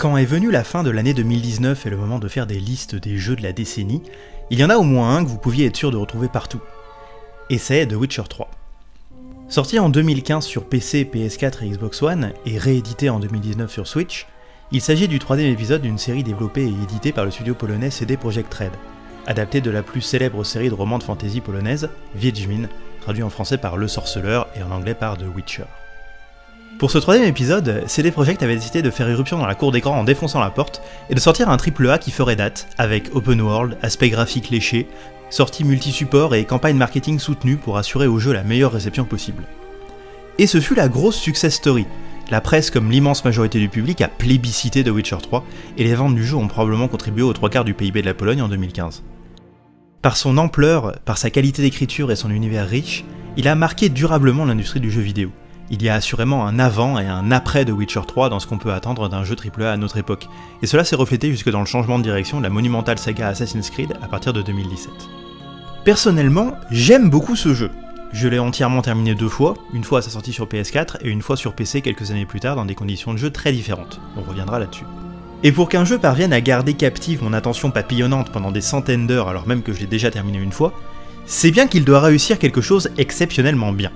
Quand est venue la fin de l'année 2019 et le moment de faire des listes des jeux de la décennie, il y en a au moins un que vous pouviez être sûr de retrouver partout. Et c'est The Witcher 3. Sorti en 2015 sur PC, PS4 et Xbox One, et réédité en 2019 sur Switch, il s'agit du troisième épisode d'une série développée et éditée par le studio polonais CD Projekt Red, adapté de la plus célèbre série de romans de fantasy polonaise, Wiedźmin, traduit en français par Le Sorceleur et en anglais par The Witcher. Pour ce troisième épisode, CD Projekt avait décidé de faire irruption dans la cour d'écran en défonçant la porte et de sortir un triple A qui ferait date, avec open world, aspect graphique léché, sortie multi-support et campagne marketing soutenue pour assurer au jeu la meilleure réception possible. Et ce fut la grosse success story. La presse, comme l'immense majorité du public, a plébiscité The Witcher 3, et les ventes du jeu ont probablement contribué aux trois quarts du PIB de la Pologne en 2015. Par son ampleur, par sa qualité d'écriture et son univers riche, il a marqué durablement l'industrie du jeu vidéo il y a assurément un avant et un après de Witcher 3 dans ce qu'on peut attendre d'un jeu AAA à notre époque, et cela s'est reflété jusque dans le changement de direction de la monumentale saga Assassin's Creed à partir de 2017. Personnellement, j'aime beaucoup ce jeu. Je l'ai entièrement terminé deux fois, une fois à sa sortie sur PS4 et une fois sur PC quelques années plus tard dans des conditions de jeu très différentes. On reviendra là-dessus. Et pour qu'un jeu parvienne à garder captive mon attention papillonnante pendant des centaines d'heures alors même que je l'ai déjà terminé une fois, c'est bien qu'il doit réussir quelque chose exceptionnellement bien.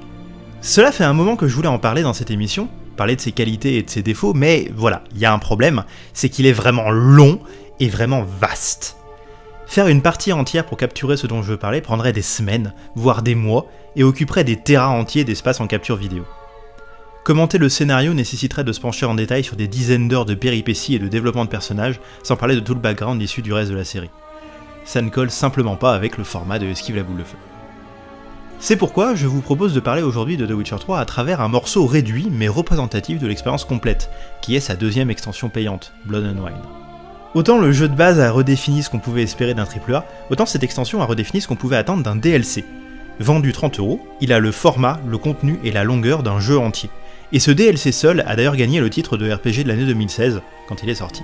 Cela fait un moment que je voulais en parler dans cette émission, parler de ses qualités et de ses défauts, mais voilà, il y a un problème, c'est qu'il est vraiment long et vraiment vaste. Faire une partie entière pour capturer ce dont je veux parler prendrait des semaines, voire des mois, et occuperait des terras entiers d'espace en capture vidéo. Commenter le scénario nécessiterait de se pencher en détail sur des dizaines d'heures de péripéties et de développement de personnages, sans parler de tout le background issu du reste de la série. Ça ne colle simplement pas avec le format de Esquive la boule de feu. C'est pourquoi je vous propose de parler aujourd'hui de The Witcher 3 à travers un morceau réduit mais représentatif de l'expérience complète, qui est sa deuxième extension payante, Blood and Wine. Autant le jeu de base a redéfini ce qu'on pouvait espérer d'un AAA, autant cette extension a redéfini ce qu'on pouvait attendre d'un DLC. Vendu 30 euros, il a le format, le contenu et la longueur d'un jeu entier. Et ce DLC seul a d'ailleurs gagné le titre de RPG de l'année 2016, quand il est sorti.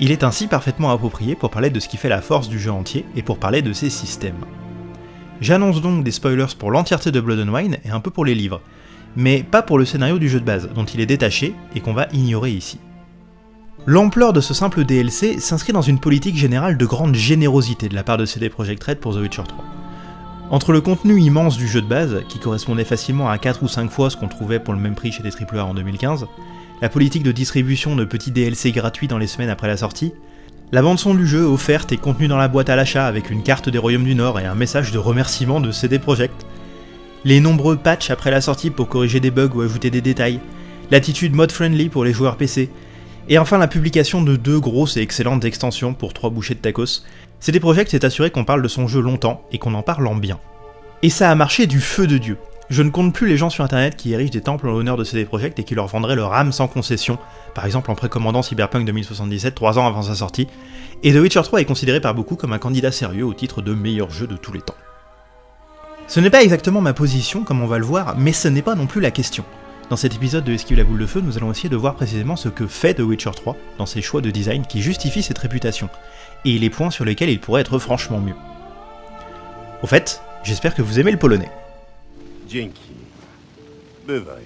Il est ainsi parfaitement approprié pour parler de ce qui fait la force du jeu entier et pour parler de ses systèmes. J'annonce donc des spoilers pour l'entièreté de Blood and Wine et un peu pour les livres, mais pas pour le scénario du jeu de base, dont il est détaché et qu'on va ignorer ici. L'ampleur de ce simple DLC s'inscrit dans une politique générale de grande générosité de la part de CD Projekt Red pour The Witcher 3. Entre le contenu immense du jeu de base, qui correspondait facilement à 4 ou 5 fois ce qu'on trouvait pour le même prix chez des AAA en 2015, la politique de distribution de petits DLC gratuits dans les semaines après la sortie, la bande-son du jeu offerte est contenue dans la boîte à l'achat avec une carte des Royaumes du Nord et un message de remerciement de CD Projekt. Les nombreux patchs après la sortie pour corriger des bugs ou ajouter des détails. L'attitude mod friendly pour les joueurs PC. Et enfin la publication de deux grosses et excellentes extensions pour trois bouchées de tacos. CD Projekt s'est assuré qu'on parle de son jeu longtemps et qu'on en parle en bien. Et ça a marché du feu de Dieu. Je ne compte plus les gens sur internet qui érigent des temples en l'honneur de CD Projekt et qui leur vendraient leur âme sans concession, par exemple en précommandant Cyberpunk 2077 3 ans avant sa sortie, et The Witcher 3 est considéré par beaucoup comme un candidat sérieux au titre de meilleur jeu de tous les temps. Ce n'est pas exactement ma position, comme on va le voir, mais ce n'est pas non plus la question. Dans cet épisode de Esquive la boule de feu, nous allons essayer de voir précisément ce que fait The Witcher 3 dans ses choix de design qui justifient cette réputation, et les points sur lesquels il pourrait être franchement mieux. Au fait, j'espère que vous aimez le polonais. Dzięki. Bywaj.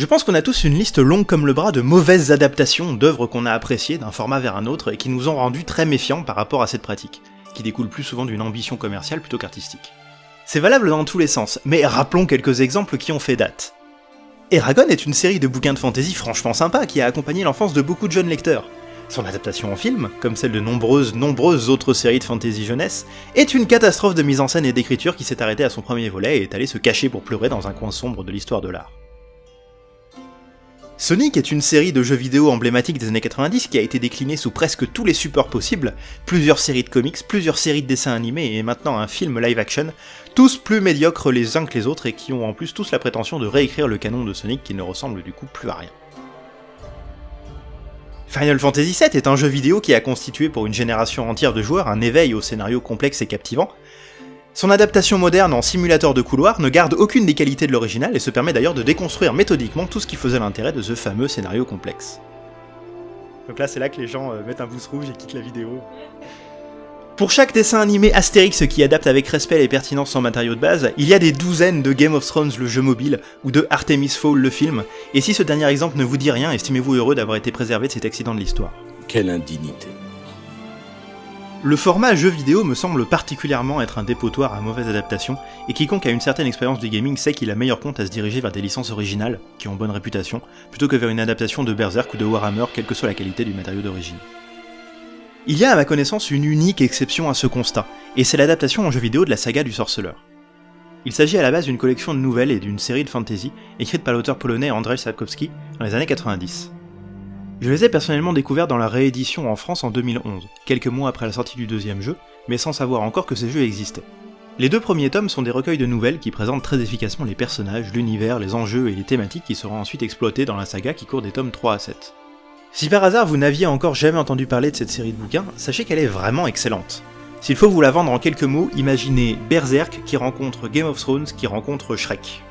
Je pense qu'on a tous une liste longue comme le bras de mauvaises adaptations d'œuvres qu'on a appréciées d'un format vers un autre et qui nous ont rendus très méfiants par rapport à cette pratique, qui découle plus souvent d'une ambition commerciale plutôt qu'artistique. C'est valable dans tous les sens, mais rappelons quelques exemples qui ont fait date. Eragon est une série de bouquins de fantasy franchement sympa qui a accompagné l'enfance de beaucoup de jeunes lecteurs. Son adaptation en film, comme celle de nombreuses, nombreuses autres séries de fantasy jeunesse, est une catastrophe de mise en scène et d'écriture qui s'est arrêtée à son premier volet et est allée se cacher pour pleurer dans un coin sombre de l'histoire de l'art. Sonic est une série de jeux vidéo emblématiques des années 90 qui a été déclinée sous presque tous les supports possibles, plusieurs séries de comics, plusieurs séries de dessins animés et maintenant un film live action, tous plus médiocres les uns que les autres et qui ont en plus tous la prétention de réécrire le canon de Sonic qui ne ressemble du coup plus à rien. Final Fantasy VII est un jeu vidéo qui a constitué pour une génération entière de joueurs un éveil au scénario complexe et captivant, son adaptation moderne en simulateur de couloir ne garde aucune des qualités de l'original et se permet d'ailleurs de déconstruire méthodiquement tout ce qui faisait l'intérêt de ce fameux scénario complexe. Donc là, c'est là que les gens euh, mettent un pouce rouge et quittent la vidéo. Pour chaque dessin animé Astérix qui adapte avec respect et pertinence son matériau de base, il y a des douzaines de Game of Thrones le jeu mobile ou de Artemis Fowl le film, et si ce dernier exemple ne vous dit rien, estimez-vous heureux d'avoir été préservé de cet accident de l'histoire. Quelle indignité. Le format jeu vidéo me semble particulièrement être un dépotoir à mauvaise adaptation, et quiconque a une certaine expérience du gaming sait qu'il a meilleur compte à se diriger vers des licences originales, qui ont bonne réputation, plutôt que vers une adaptation de Berserk ou de Warhammer, quelle que soit la qualité du matériau d'origine. Il y a à ma connaissance une unique exception à ce constat, et c'est l'adaptation en jeu vidéo de la saga du sorceleur. Il s'agit à la base d'une collection de nouvelles et d'une série de fantasy écrite par l'auteur polonais Andrzej Sapkowski dans les années 90. Je les ai personnellement découverts dans la réédition en France en 2011, quelques mois après la sortie du deuxième jeu, mais sans savoir encore que ces jeux existaient. Les deux premiers tomes sont des recueils de nouvelles qui présentent très efficacement les personnages, l'univers, les enjeux et les thématiques qui seront ensuite exploités dans la saga qui court des tomes 3 à 7. Si par hasard vous n'aviez encore jamais entendu parler de cette série de bouquins, sachez qu'elle est vraiment excellente. S'il faut vous la vendre en quelques mots, imaginez Berserk qui rencontre Game of Thrones qui rencontre Shrek.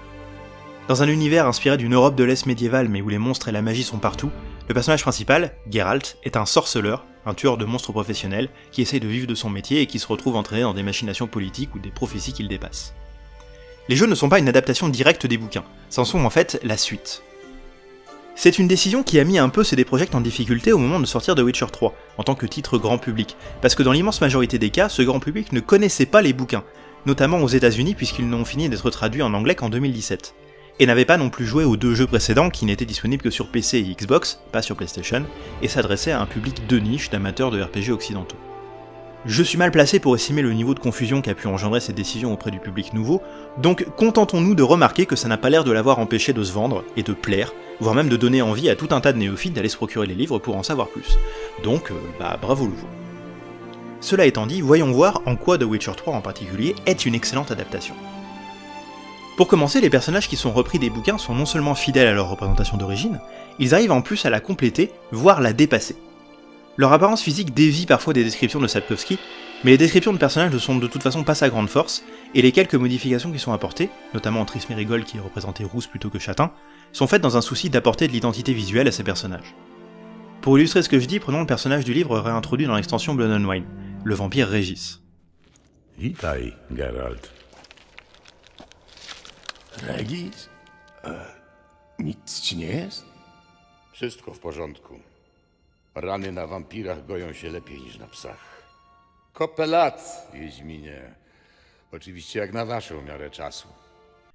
Dans un univers inspiré d'une Europe de l'Est médiévale mais où les monstres et la magie sont partout, le personnage principal, Geralt, est un sorceleur, un tueur de monstres professionnel, qui essaye de vivre de son métier et qui se retrouve entraîné dans des machinations politiques ou des prophéties qu'il dépasse. Les jeux ne sont pas une adaptation directe des bouquins, c'en sont en fait la suite. C'est une décision qui a mis un peu CD Projekt en difficulté au moment de sortir de Witcher 3, en tant que titre grand public, parce que dans l'immense majorité des cas, ce grand public ne connaissait pas les bouquins, notamment aux États-Unis puisqu'ils n'ont fini d'être traduits en anglais qu'en 2017 et n'avait pas non plus joué aux deux jeux précédents qui n'étaient disponibles que sur PC et Xbox, pas sur PlayStation, et s'adressait à un public de niche d'amateurs de RPG occidentaux. Je suis mal placé pour estimer le niveau de confusion qu'a pu engendrer cette décision auprès du public nouveau, donc contentons-nous de remarquer que ça n'a pas l'air de l'avoir empêché de se vendre et de plaire, voire même de donner envie à tout un tas de néophytes d'aller se procurer les livres pour en savoir plus. Donc, euh, bah bravo le vous. Cela étant dit, voyons voir en quoi The Witcher 3 en particulier est une excellente adaptation. Pour commencer, les personnages qui sont repris des bouquins sont non seulement fidèles à leur représentation d'origine, ils arrivent en plus à la compléter, voire la dépasser. Leur apparence physique dévie parfois des descriptions de Sapkowski, mais les descriptions de personnages ne sont de toute façon pas sa grande force, et les quelques modifications qui sont apportées, notamment entre Merigold qui est représenté rousse plutôt que châtain, sont faites dans un souci d'apporter de l'identité visuelle à ces personnages. Pour illustrer ce que je dis, prenons le personnage du livre réintroduit dans l'extension Blood and Wine, le vampire Régis. Regis? E, nic ci nie jest? Wszystko w porządku. Rany na wampirach goją się lepiej niż na psach. Kopę lat, Wiedźminie. Oczywiście jak na waszą miarę czasu.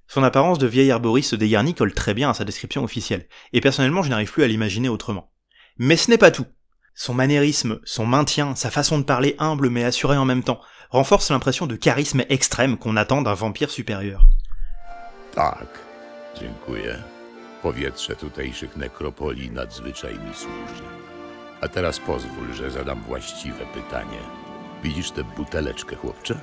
Son apparence de vieil arboriste se dégarni colle très bien à sa description officielle, et personnellement je n'arrive plus à l'imaginer autrement. Mais ce n'est pas tout. Son manérisme, son maintien, sa façon de parler humble mais assurée en même temps, renforcent l'impression de charisme extrême qu'on attend d'un vampire supérieur. Tak, dziękuję. Powietrze tutejszych nekropolii nadzwyczaj mi służy. A teraz pozwól, że zadam właściwe pytanie. Widzisz tę buteleczkę, chłopcze?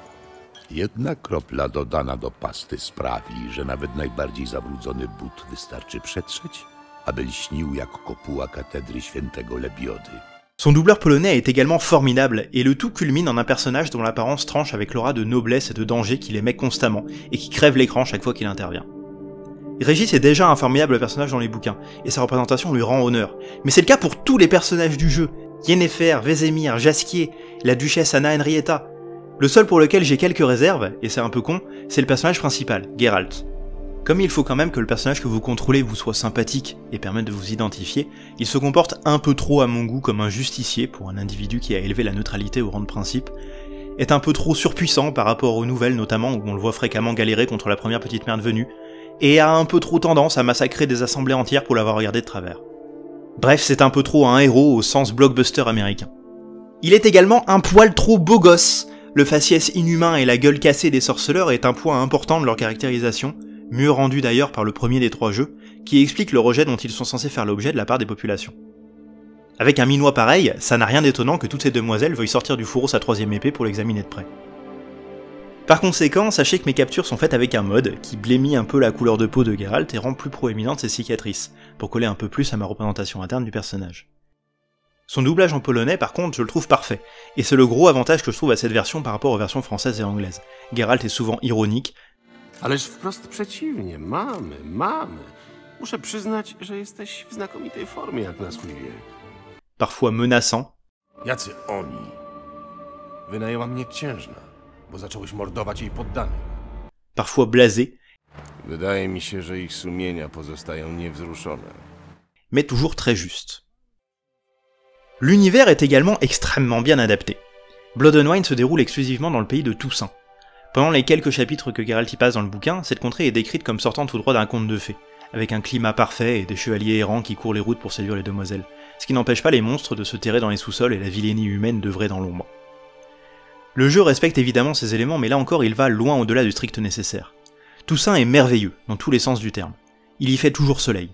Jedna kropla dodana do pasty sprawi, że nawet najbardziej zabrudzony but wystarczy przetrzeć, aby lśnił jak kopuła katedry świętego Lebiody. Son doubleur polonais est également formidable, et le tout culmine en un personnage dont l'apparence tranche avec l'aura de noblesse et de danger qu'il émet constamment, et qui crève l'écran chaque fois qu'il intervient. Régis est déjà un formidable personnage dans les bouquins, et sa représentation lui rend honneur, mais c'est le cas pour tous les personnages du jeu, Yennefer, Vesemir, Jaskier, la duchesse Anna Henrietta. Le seul pour lequel j'ai quelques réserves, et c'est un peu con, c'est le personnage principal, Geralt. Comme il faut quand même que le personnage que vous contrôlez vous soit sympathique et permette de vous identifier, il se comporte un peu trop à mon goût comme un justicier pour un individu qui a élevé la neutralité au rang de principe, est un peu trop surpuissant par rapport aux nouvelles notamment où on le voit fréquemment galérer contre la première petite merde venue, et a un peu trop tendance à massacrer des assemblées entières pour l'avoir regardé de travers. Bref, c'est un peu trop un héros au sens blockbuster américain. Il est également un poil trop beau gosse. Le faciès inhumain et la gueule cassée des sorceleurs est un point important de leur caractérisation, mieux rendu d'ailleurs par le premier des trois jeux, qui explique le rejet dont ils sont censés faire l'objet de la part des populations. Avec un minois pareil, ça n'a rien d'étonnant que toutes ces demoiselles veuillent sortir du fourreau sa troisième épée pour l'examiner de près. Par conséquent, sachez que mes captures sont faites avec un mode qui blémit un peu la couleur de peau de Geralt et rend plus proéminentes ses cicatrices, pour coller un peu plus à ma représentation interne du personnage. Son doublage en polonais, par contre, je le trouve parfait, et c'est le gros avantage que je trouve à cette version par rapport aux versions françaises et anglaises. Geralt est souvent ironique. Muszę przyznać, że jesteś w znakomitej formie jak na swój wiek. Parfois menaçant. Jacy oni? Wynajęła mnie księżna, bo zacząłeś mordować jej poddanych. Parfois blasé, Wydaje mi się, że ich sumienia pozostają niewzruszone. mais toujours très juste. L'univers est également extrêmement bien adapté. Blood and Wine se déroule exclusivement dans le pays de Toussaint. Pendant les quelques chapitres que Geralt y passe dans le bouquin, cette contrée est décrite comme sortant tout droit d'un conte de fées, avec un climat parfait et des chevaliers errants qui courent les routes pour séduire les demoiselles, ce qui n'empêche pas les monstres de se terrer dans les sous-sols et la vilainie humaine d'œuvrer dans l'ombre. Le jeu respecte évidemment ces éléments, mais là encore il va loin au-delà du strict nécessaire. Toussaint est merveilleux, dans tous les sens du terme. Il y fait toujours soleil.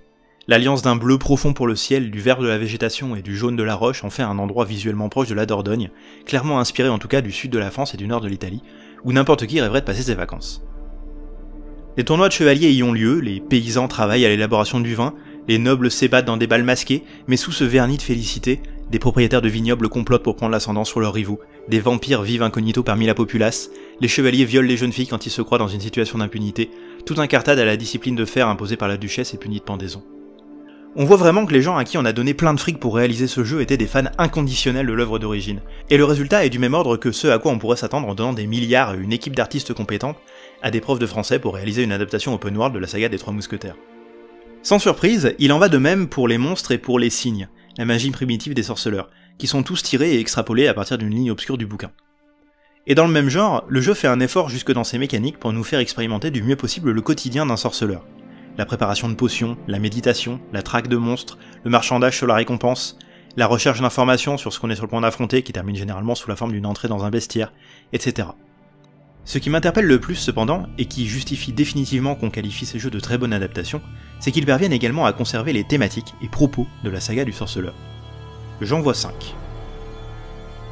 L'alliance d'un bleu profond pour le ciel, du vert de la végétation et du jaune de la roche en fait un endroit visuellement proche de la Dordogne, clairement inspiré en tout cas du sud de la France et du nord de l'Italie, où n'importe qui rêverait de passer ses vacances. Les tournois de chevaliers y ont lieu, les paysans travaillent à l'élaboration du vin, les nobles s'ébattent dans des balles masquées, mais sous ce vernis de félicité, des propriétaires de vignobles complotent pour prendre l'ascendant sur leurs rivaux, des vampires vivent incognito parmi la populace, les chevaliers violent les jeunes filles quand ils se croient dans une situation d'impunité, tout un cartade à la discipline de fer imposée par la duchesse et punie de pendaison. On voit vraiment que les gens à qui on a donné plein de fric pour réaliser ce jeu étaient des fans inconditionnels de l'œuvre d'origine. Et le résultat est du même ordre que ce à quoi on pourrait s'attendre en donnant des milliards à une équipe d'artistes compétentes à des profs de français pour réaliser une adaptation open world de la saga des Trois Mousquetaires. Sans surprise, il en va de même pour les monstres et pour les signes, la magie primitive des sorceleurs, qui sont tous tirés et extrapolés à partir d'une ligne obscure du bouquin. Et dans le même genre, le jeu fait un effort jusque dans ses mécaniques pour nous faire expérimenter du mieux possible le quotidien d'un sorceleur. La préparation de potions, la méditation, la traque de monstres, le marchandage sur la récompense, la recherche d'informations sur ce qu'on est sur le point d'affronter qui termine généralement sous la forme d'une entrée dans un bestiaire, etc. Ce qui m'interpelle le plus cependant, et qui justifie définitivement qu'on qualifie ces jeux de très bonne adaptation, c'est qu'ils parviennent également à conserver les thématiques et propos de la saga du sorceleur. J'en vois 5.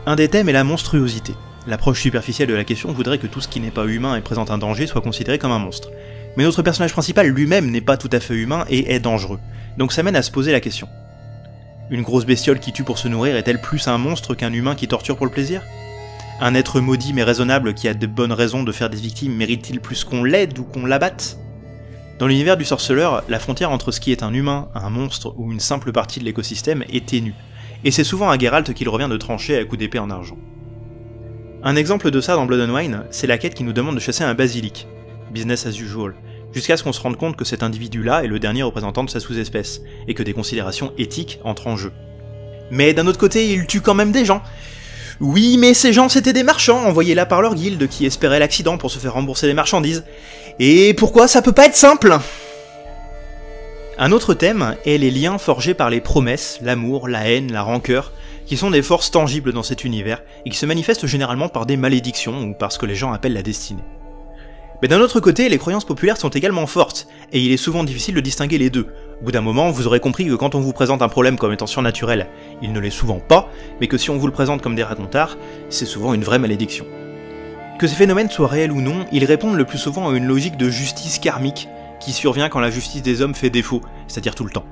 Un des thèmes est la monstruosité. L'approche superficielle de la question voudrait que tout ce qui n'est pas humain et présente un danger soit considéré comme un monstre. Mais notre personnage principal lui-même n'est pas tout à fait humain et est dangereux. Donc ça mène à se poser la question. Une grosse bestiole qui tue pour se nourrir est-elle plus un monstre qu'un humain qui torture pour le plaisir? Un être maudit mais raisonnable qui a de bonnes raisons de faire des victimes mérite-t-il plus qu'on l'aide ou qu'on l'abatte? Dans l'univers du sorceleur, la frontière entre ce qui est un humain, un monstre ou une simple partie de l'écosystème est ténue, et c'est souvent à Geralt qu'il revient de trancher à coups d'épée en argent. Un exemple de ça dans Blood and Wine, c'est la quête qui nous demande de chasser un basilic, business as usual, jusqu'à ce qu'on se rende compte que cet individu-là est le dernier représentant de sa sous-espèce, et que des considérations éthiques entrent en jeu. Mais d'un autre côté, il tue quand même des gens. Oui, mais ces gens c'était des marchands envoyés là par leur guilde qui espéraient l'accident pour se faire rembourser les marchandises. Et pourquoi ça peut pas être simple? Un autre thème est les liens forgés par les promesses, l'amour, la haine, la rancœur, qui sont des forces tangibles dans cet univers et qui se manifestent généralement par des malédictions ou par ce que les gens appellent la destinée. Mais d'un autre côté, les croyances populaires sont également fortes, et il est souvent difficile de distinguer les deux. Au bout d'un moment, vous aurez compris que quand on vous présente un problème comme étant surnaturel, il ne l'est souvent pas, mais que si on vous le présente comme des racontards, c'est souvent une vraie malédiction. Que ces phénomènes soient réels ou non, ils répondent le plus souvent à une logique de justice karmique, qui survient quand la justice des hommes fait défaut, c'est-à-dire tout le temps.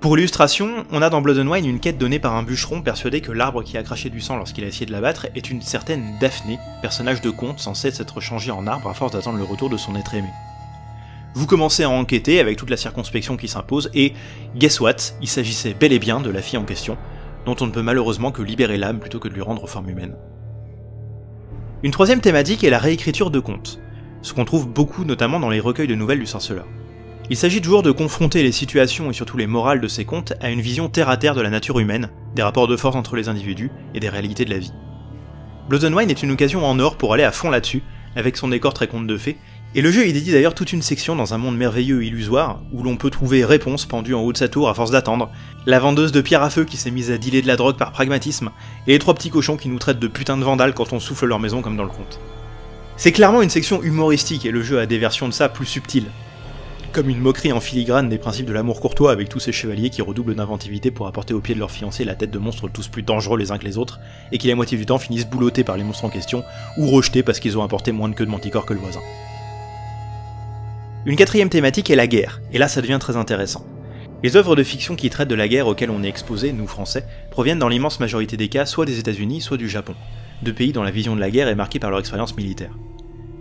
Pour illustration, on a dans Blood and Wine une quête donnée par un bûcheron persuadé que l'arbre qui a craché du sang lorsqu'il a essayé de l'abattre est une certaine Daphné, personnage de conte censé s'être changé en arbre à force d'attendre le retour de son être aimé. Vous commencez à enquêter avec toute la circonspection qui s'impose et, guess what, il s'agissait bel et bien de la fille en question, dont on ne peut malheureusement que libérer l'âme plutôt que de lui rendre forme humaine. Une troisième thématique est la réécriture de contes, ce qu'on trouve beaucoup notamment dans les recueils de nouvelles du sorceleur. Il s'agit toujours de confronter les situations et surtout les morales de ces contes à une vision terre-à-terre de la nature humaine, des rapports de force entre les individus et des réalités de la vie. Blood and Wine est une occasion en or pour aller à fond là-dessus, avec son décor très conte de fées, et le jeu y dédie d'ailleurs toute une section dans un monde merveilleux et illusoire, où l'on peut trouver Réponse pendue en haut de sa tour à force d'attendre, la vendeuse de pierre à feu qui s'est mise à dealer de la drogue par pragmatisme, et les trois petits cochons qui nous traitent de putain de vandales quand on souffle leur maison comme dans le conte. C'est clairement une section humoristique et le jeu a des versions de ça plus subtiles. comme une moquerie en filigrane des principes de l'amour courtois avec tous ces chevaliers qui redoublent d'inventivité pour apporter au pied de leur fiancée la tête de monstres tous plus dangereux les uns que les autres, et qui la moitié du temps finissent boulottés par les monstres en question, ou rejetés parce qu'ils ont apporté moins de queue de manticore que le voisin. Une quatrième thématique est la guerre, et là ça devient très intéressant. Les œuvres de fiction qui traitent de la guerre auxquelles on est exposé, nous français, proviennent dans l'immense majorité des cas soit des États-Unis, soit du Japon, deux pays dont la vision de la guerre est marquée par leur expérience militaire.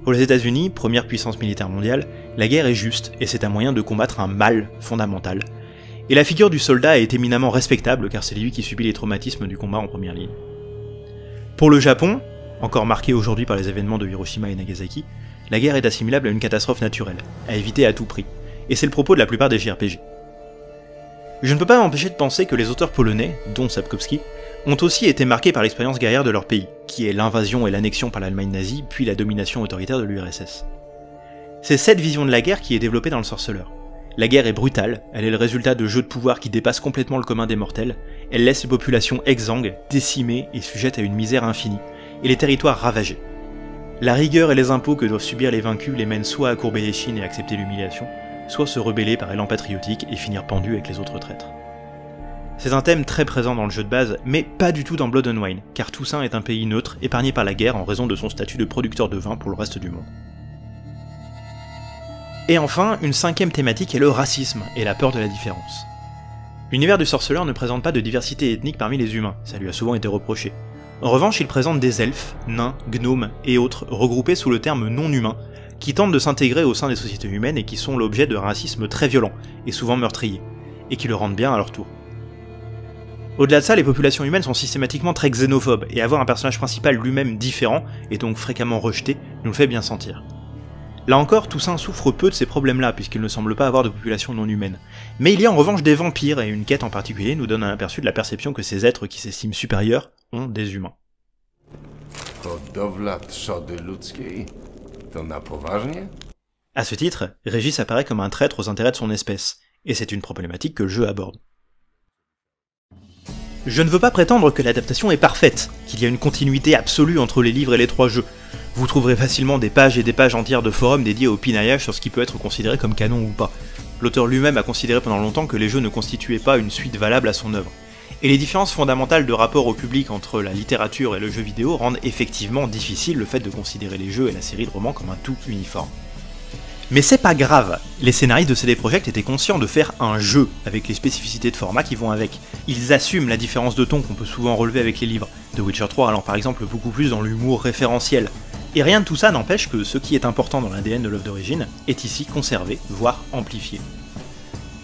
Pour les États-Unis, première puissance militaire mondiale, la guerre est juste et c'est un moyen de combattre un mal fondamental. Et la figure du soldat est éminemment respectable car c'est lui qui subit les traumatismes du combat en première ligne. Pour le Japon, encore marqué aujourd'hui par les événements de Hiroshima et Nagasaki, la guerre est assimilable à une catastrophe naturelle, à éviter à tout prix, et c'est le propos de la plupart des JRPG. Je ne peux pas m'empêcher de penser que les auteurs polonais, dont Sapkowski, ont aussi été marqués par l'expérience guerrière de leur pays, qui est l'invasion et l'annexion par l'Allemagne nazie, puis la domination autoritaire de l'URSS. C'est cette vision de la guerre qui est développée dans le sorceleur. La guerre est brutale, elle est le résultat de jeux de pouvoir qui dépassent complètement le commun des mortels, elle laisse les populations exsangues, décimées et sujettes à une misère infinie, et les territoires ravagés. La rigueur et les impôts que doivent subir les vaincus les mènent soit à courber les chines et accepter l'humiliation, soit se rebeller par élan patriotique et finir pendu avec les autres traîtres. C'est un thème très présent dans le jeu de base, mais pas du tout dans Blood and Wine, car Toussaint est un pays neutre, épargné par la guerre en raison de son statut de producteur de vin pour le reste du monde. Et enfin, une cinquième thématique est le racisme et la peur de la différence. L'univers du sorceleur ne présente pas de diversité ethnique parmi les humains, ça lui a souvent été reproché. En revanche, il présente des elfes, nains, gnomes et autres regroupés sous le terme non humain, qui tentent de s'intégrer au sein des sociétés humaines et qui sont l'objet de racisme très violent, et souvent meurtrier, et qui le rendent bien à leur tour. Au-delà de ça, les populations humaines sont systématiquement très xénophobes, et avoir un personnage principal lui-même différent, et donc fréquemment rejeté, nous le fait bien sentir. Là encore, Toussaint souffre peu de ces problèmes-là, puisqu'il ne semble pas avoir de population non humaine. Mais il y a en revanche des vampires, et une quête en particulier nous donne un aperçu de la perception que ces êtres qui s'estiment supérieurs ont des humains. À ce titre, Régis apparaît comme un traître aux intérêts de son espèce, et c'est une problématique que le jeu aborde. Je ne veux pas prétendre que l'adaptation est parfaite, qu'il y a une continuité absolue entre les livres et les trois jeux. Vous trouverez facilement des pages et des pages entières de forums dédiés au pinaillage sur ce qui peut être considéré comme canon ou pas. L'auteur lui-même a considéré pendant longtemps que les jeux ne constituaient pas une suite valable à son œuvre. Et les différences fondamentales de rapport au public entre la littérature et le jeu vidéo rendent effectivement difficile le fait de considérer les jeux et la série de romans comme un tout uniforme. Mais c'est pas grave, les scénaristes de CD Projekt étaient conscients de faire un jeu avec les spécificités de format qui vont avec. Ils assument la différence de ton qu'on peut souvent relever avec les livres, The Witcher 3 allant par exemple beaucoup plus dans l'humour référentiel. Et rien de tout ça n'empêche que ce qui est important dans l'ADN de l'œuvre d'origine est ici conservé, voire amplifié.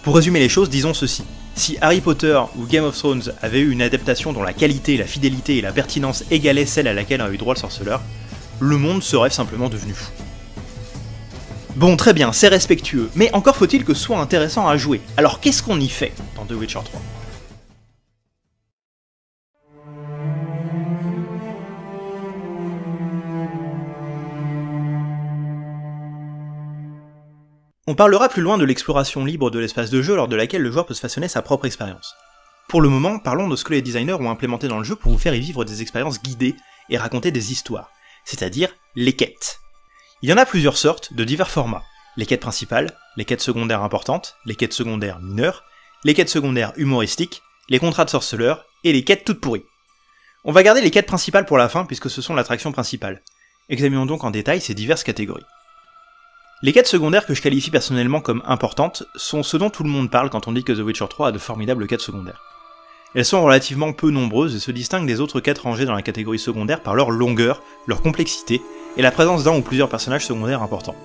Pour résumer les choses, disons ceci. Si Harry Potter ou Game of Thrones avaient eu une adaptation dont la qualité, la fidélité et la pertinence égalaient celle à laquelle a eu droit le sorceleur, le monde serait simplement devenu fou. Bon, très bien, c'est respectueux, mais encore faut-il que ce soit intéressant à jouer. Alors qu'est-ce qu'on y fait dans The Witcher 3 On parlera plus loin de l'exploration libre de l'espace de jeu lors de laquelle le joueur peut se façonner sa propre expérience. Pour le moment, parlons de ce que les designers ont implémenté dans le jeu pour vous faire y vivre des expériences guidées et raconter des histoires, c'est-à-dire les quêtes. Il y en a plusieurs sortes, de divers formats. Les quêtes principales, les quêtes secondaires importantes, les quêtes secondaires mineures, les quêtes secondaires humoristiques, les contrats de sorceleurs, et les quêtes toutes pourries. On va garder les quêtes principales pour la fin puisque ce sont l'attraction principale. Examinons donc en détail ces diverses catégories. Les quêtes secondaires que je qualifie personnellement comme importantes sont ce dont tout le monde parle quand on dit que The Witcher 3 a de formidables quêtes secondaires. Elles sont relativement peu nombreuses et se distinguent des autres quêtes rangées dans la catégorie secondaire par leur longueur, leur complexité et la présence d'un ou plusieurs personnages secondaires importants.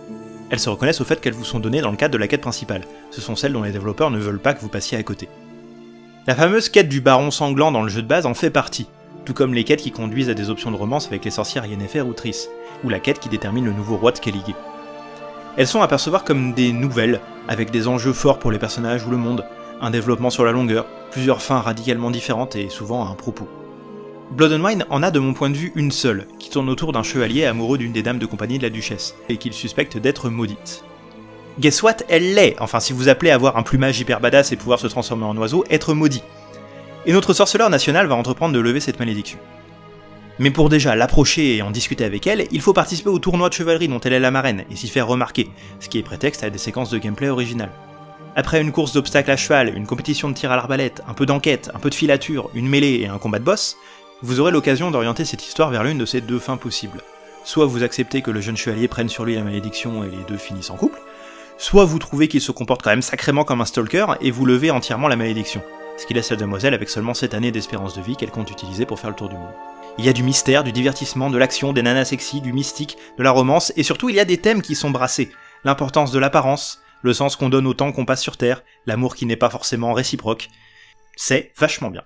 Elles se reconnaissent au fait qu'elles vous sont données dans le cadre de la quête principale, ce sont celles dont les développeurs ne veulent pas que vous passiez à côté. La fameuse quête du baron sanglant dans le jeu de base en fait partie, tout comme les quêtes qui conduisent à des options de romance avec les sorcières Yennefer ou Triss, ou la quête qui détermine le nouveau roi de Skellige. Elles sont à percevoir comme des nouvelles, avec des enjeux forts pour les personnages ou le monde, un développement sur la longueur, plusieurs fins radicalement différentes et souvent un propos. Blood and Wine en a de mon point de vue une seule, qui tourne autour d'un chevalier amoureux d'une des dames de compagnie de la duchesse, et qu'il suspecte d'être maudite. Guess what? Elle l'est Enfin, si vous appelez avoir un plumage hyper badass et pouvoir se transformer en oiseau, être maudit. Et notre sorceleur national va entreprendre de lever cette malédiction. Mais pour déjà l'approcher et en discuter avec elle, il faut participer au tournoi de chevalerie dont elle est la marraine et s'y faire remarquer, ce qui est prétexte à des séquences de gameplay originales. Après une course d'obstacles à cheval, une compétition de tir à l'arbalète, un peu d'enquête, un peu de filature, une mêlée et un combat de boss, vous aurez l'occasion d'orienter cette histoire vers l'une de ces deux fins possibles. Soit vous acceptez que le jeune chevalier prenne sur lui la malédiction et les deux finissent en couple, soit vous trouvez qu'il se comporte quand même sacrément comme un stalker et vous levez entièrement la malédiction, ce qui laisse la demoiselle avec seulement 7 années d'espérance de vie qu'elle compte utiliser pour faire le tour du monde. Il y a du mystère, du divertissement, de l'action, des nanas sexy, du mystique, de la romance, et surtout il y a des thèmes qui sont brassés. L'importance de l'apparence, le sens qu'on donne au temps qu'on passe sur Terre, l'amour qui n'est pas forcément réciproque. C'est vachement bien.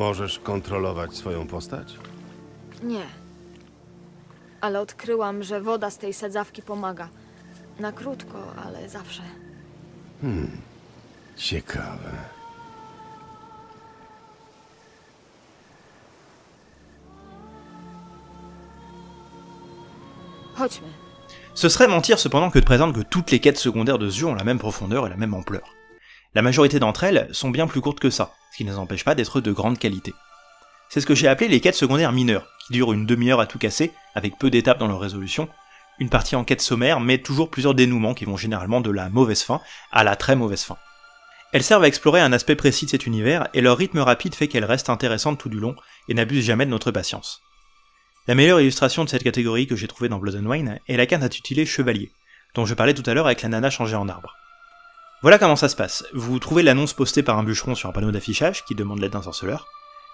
Możesz kontrolować swoją postać? Nie. Ale odkryłam, że woda z tej sadzawki pomaga. Na krótko, ale zawsze. Ciekawe. Chodźmy. Ce serait mentir cependant que de prétendre que toutes les quêtes secondaires de jeu ont la même profondeur et la même ampleur. La majorité d'entre elles sont bien plus courtes que ça, ce qui ne les empêche pas d'être de grande qualité. C'est ce que j'ai appelé les quêtes secondaires mineures, qui durent une demi-heure à tout casser, avec peu d'étapes dans leur résolution, une partie en quête sommaire, mais toujours plusieurs dénouements qui vont généralement de la mauvaise fin à la très mauvaise fin. Elles servent à explorer un aspect précis de cet univers, et leur rythme rapide fait qu'elles restent intéressantes tout du long, et n'abusent jamais de notre patience. La meilleure illustration de cette catégorie que j'ai trouvée dans Blood and Wine est la carte intitulée Chevalier, dont je parlais tout à l'heure avec la nana changée en arbre. Voilà comment ça se passe. Vous trouvez l'annonce postée par un bûcheron sur un panneau d'affichage qui demande l'aide d'un sorceleur.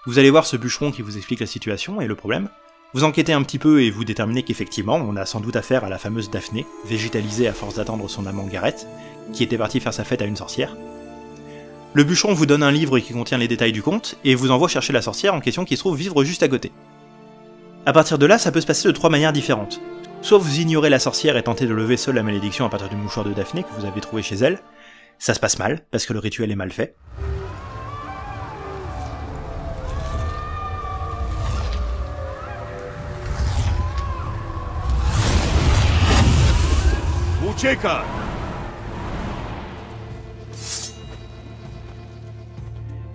Vous allez voir ce bûcheron qui vous explique la situation et le problème. Vous enquêtez un petit peu et vous déterminez qu'effectivement, on a sans doute affaire à la fameuse Daphné, végétalisée à force d'attendre son amant Gareth, qui était parti faire sa fête à une sorcière. Le bûcheron vous donne un livre qui contient les détails du conte et vous envoie chercher la sorcière en question qui se trouve vivre juste à côté. À partir de là, ça peut se passer de trois manières différentes. Soit vous ignorez la sorcière et tentez de lever seul la malédiction à partir du mouchoir de Daphné que vous avez trouvé chez elle. Ça se passe mal, parce que le rituel est mal fait.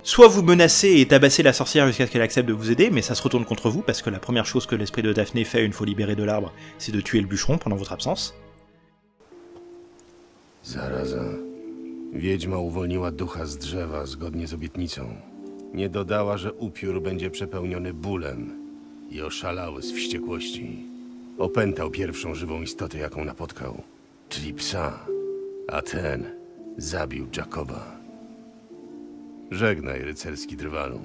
Soit vous menacez et tabassez la sorcière jusqu'à ce qu'elle accepte de vous aider, mais ça se retourne contre vous parce que la première chose que l'esprit de Daphné fait une fois libéré de l'arbre, c'est de tuer le bûcheron pendant votre absence. Zaraza. Wiedźma uwolniła ducha z drzewa zgodnie z obietnicą. Nie dodała, że upiór będzie przepełniony bólem i oszalały z wściekłości. Opętał pierwszą żywą istotę, jaką napotkał, czyli psa, a ten zabił Jacoba. Żegnaj, rycerski drwalu.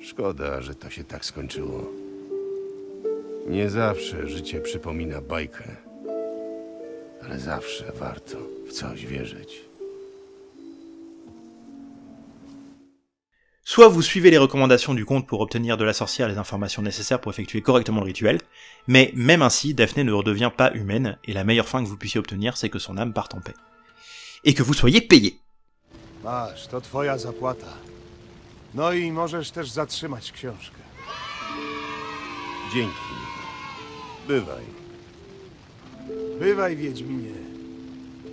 Szkoda, że to się tak skończyło. Nie zawsze życie przypomina bajkę, ale zawsze warto w coś wierzyć. Soit vous suivez les recommandations du comte pour obtenir de la sorcière les informations nécessaires pour effectuer correctement le rituel, mais même ainsi, Daphné ne redevient pas humaine, et la meilleure fin que vous puissiez obtenir, c'est que son âme parte en paix. Et que vous soyez payé. Masz, to twoja zapłata. No i możesz też zatrzymać książkę. Dzięki. Bywaj. Bywaj, Wiedźminie.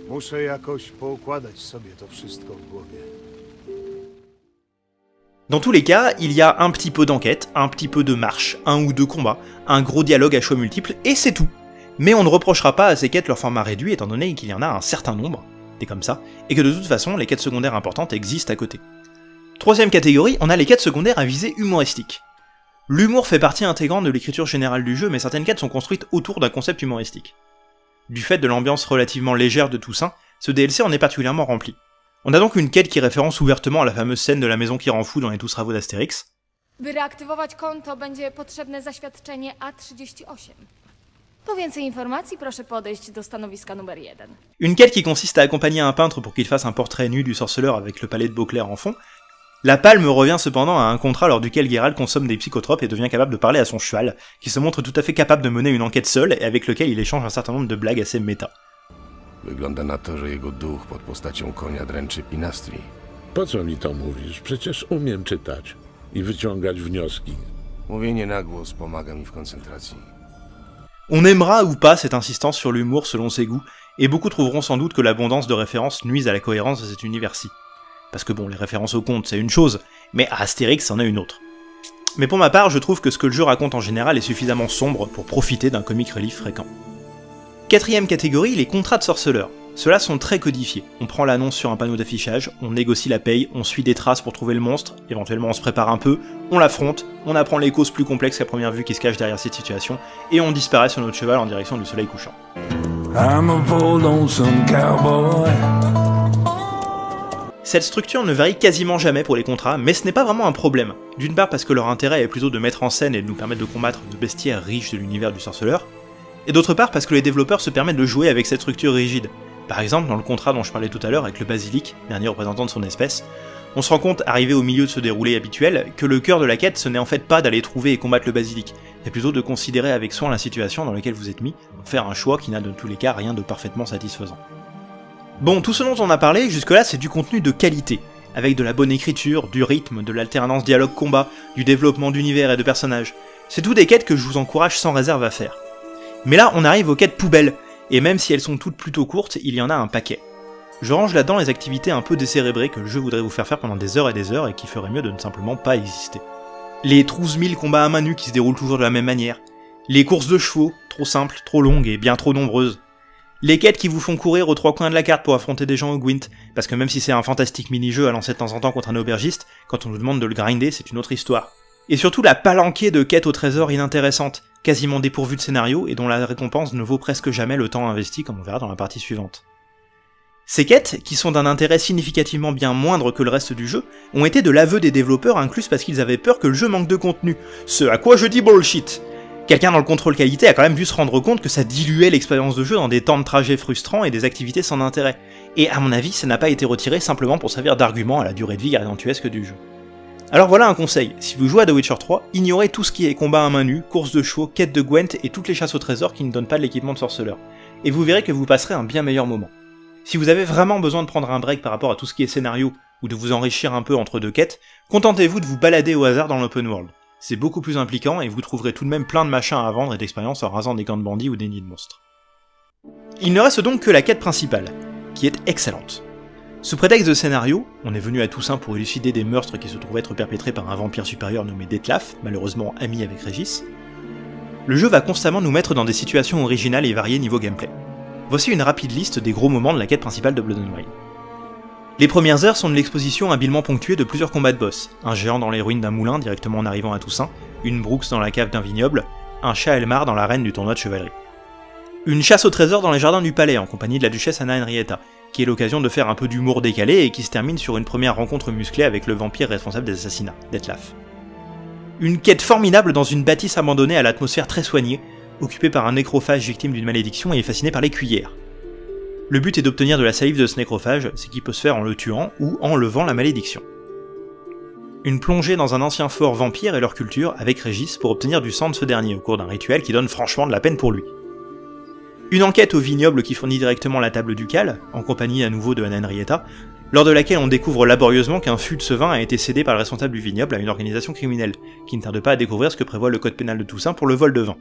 Muszę jakoś poukładać sobie to wszystko w głowie. Dans tous les cas, il y a un petit peu d'enquête, un petit peu de marche, un ou deux combats, un gros dialogue à choix multiples, et c'est tout. Mais on ne reprochera pas à ces quêtes leur format réduit étant donné qu'il y en a un certain nombre, des comme ça, et que de toute façon les quêtes secondaires importantes existent à côté. Troisième catégorie, on a les quêtes secondaires à visée humoristique. L'humour fait partie intégrante de l'écriture générale du jeu, mais certaines quêtes sont construites autour d'un concept humoristique. Du fait de l'ambiance relativement légère de Toussaint, ce DLC en est particulièrement rempli. On a donc une quête qui référence ouvertement à la fameuse scène de la maison qui rend fou dans les tous travaux d'Astérix, By reaktywować konto, będzie potrzebne zaświadczenie A38. Po więcej informacji proszę podejść do stanowiska numer 1. Une quête qui consiste à accompagner un peintre pour qu'il fasse un portrait nu du sorceleur avec le palais de Beauclair en fond. La palme revient cependant à un contrat lors duquel Geralt consomme des psychotropes et devient capable de parler à son cheval, qui se montre tout à fait capable de mener une enquête seul et avec lequel il échange un certain nombre de blagues assez méta. Wygląda na to, że jego duch pod postacią konia dręczy Pinastri. Po co mi to mówisz? Przecież umiem czytać i wyciągać wnioski. Mówienie na głos pomaga mi w koncentracji. On aimera ou pas cette insistance sur l'humour selon ses goûts, et beaucoup trouveront sans doute que l'abondance de références nuise à la cohérence de cet univers-ci. Parce que bon, les références au conte c'est une chose, mais à Astérix c'en est une autre. Mais pour ma part, je trouve que ce que le jeu raconte en général est suffisamment sombre pour profiter d'un comic relief fréquent. Quatrième catégorie, les contrats de sorceleurs. Ceux-là sont très codifiés. On prend l'annonce sur un panneau d'affichage, on négocie la paye, on suit des traces pour trouver le monstre, éventuellement on se prépare un peu, on l'affronte, on apprend les causes plus complexes qu'à première vue qui se cachent derrière cette situation, et on disparaît sur notre cheval en direction du soleil couchant. I'm a poor lonesome cowboy. Cette structure ne varie quasiment jamais pour les contrats, mais ce n'est pas vraiment un problème. D'une part parce que leur intérêt est plutôt de mettre en scène et de nous permettre de combattre de bestiaires riches de l'univers du sorceleur, et d'autre part parce que les développeurs se permettent de jouer avec cette structure rigide. Par exemple, dans le contrat dont je parlais tout à l'heure avec le basilic, dernier représentant de son espèce, on se rend compte, arrivé au milieu de ce déroulé habituel, que le cœur de la quête ce n'est en fait pas d'aller trouver et combattre le basilic, mais plutôt de considérer avec soin la situation dans laquelle vous êtes mis, faire un choix qui n'a dans tous les cas rien de parfaitement satisfaisant. Bon, tout ce dont on a parlé, jusque-là, c'est du contenu de qualité, avec de la bonne écriture, du rythme, de l'alternance dialogue-combat, du développement d'univers et de personnages. C'est tout des quêtes que je vous encourage sans réserve à faire. Mais là, on arrive aux quêtes poubelles, et même si elles sont toutes plutôt courtes, il y en a un paquet. Je range là-dedans les activités un peu décérébrées que le jeu voudrait vous faire faire pendant des heures et des heures et qui feraient mieux de ne simplement pas exister. Les 12 000 combats à main nue qui se déroulent toujours de la même manière. Les courses de chevaux, trop simples, trop longues et bien trop nombreuses. Les quêtes qui vous font courir aux trois coins de la carte pour affronter des gens au Gwent, parce que même si c'est un fantastique mini-jeu à lancer de temps en temps contre un aubergiste, quand on nous demande de le grinder, c'est une autre histoire. Et surtout la palanquée de quêtes au trésor inintéressantes, quasiment dépourvues de scénario et dont la récompense ne vaut presque jamais le temps investi comme on verra dans la partie suivante. Ces quêtes, qui sont d'un intérêt significativement bien moindre que le reste du jeu, ont été de l'aveu des développeurs inclus parce qu'ils avaient peur que le jeu manque de contenu. Ce à quoi je dis bullshit Quelqu'un dans le contrôle qualité a quand même dû se rendre compte que ça diluait l'expérience de jeu dans des temps de trajet frustrants et des activités sans intérêt. Et à mon avis, ça n'a pas été retiré simplement pour servir d'argument à la durée de vie gargantuesque du jeu. Alors voilà un conseil, si vous jouez à The Witcher 3, ignorez tout ce qui est combat à main nue, course de chevaux, quête de Gwent et toutes les chasses au trésor qui ne donnent pas de l'équipement de sorceleur. Et vous verrez que vous passerez un bien meilleur moment. Si vous avez vraiment besoin de prendre un break par rapport à tout ce qui est scénario, ou de vous enrichir un peu entre deux quêtes, contentez-vous de vous balader au hasard dans l'open world. C'est beaucoup plus impliquant et vous trouverez tout de même plein de machins à vendre et d'expériences en rasant des gants de bandits ou des nids de monstres. Il ne reste donc que la quête principale, qui est excellente. Sous prétexte de scénario, on est venu à Toussaint pour élucider des meurtres qui se trouvaient être perpétrés par un vampire supérieur nommé Detlaf, malheureusement ami avec Régis. Le jeu va constamment nous mettre dans des situations originales et variées niveau gameplay. Voici une rapide liste des gros moments de la quête principale de Blood and Wine. Les premières heures sont de l'exposition habilement ponctuée de plusieurs combats de boss, un géant dans les ruines d'un moulin directement en arrivant à Toussaint, une Brooks dans la cave d'un vignoble, un chat Elmar dans l'arène du tournoi de chevalerie. Une chasse au trésor dans les jardins du palais en compagnie de la duchesse Anna Henrietta, qui est l'occasion de faire un peu d'humour décalé et qui se termine sur une première rencontre musclée avec le vampire responsable des assassinats, Detlaf. Une quête formidable dans une bâtisse abandonnée à l'atmosphère très soignée, occupé par un nécrophage victime d'une malédiction et fasciné par les cuillères. Le but est d'obtenir de la salive de ce nécrophage, ce qui peut se faire en le tuant ou en levant la malédiction. Une plongée dans un ancien fort vampire et leur culture avec Régis pour obtenir du sang de ce dernier au cours d'un rituel qui donne franchement de la peine pour lui. Une enquête au vignoble qui fournit directement la table ducale, en compagnie à nouveau de Anna Henrietta, lors de laquelle on découvre laborieusement qu'un fût de ce vin a été cédé par le responsable du vignoble à une organisation criminelle, qui ne tarde pas à découvrir ce que prévoit le code pénal de Toussaint pour le vol de vin.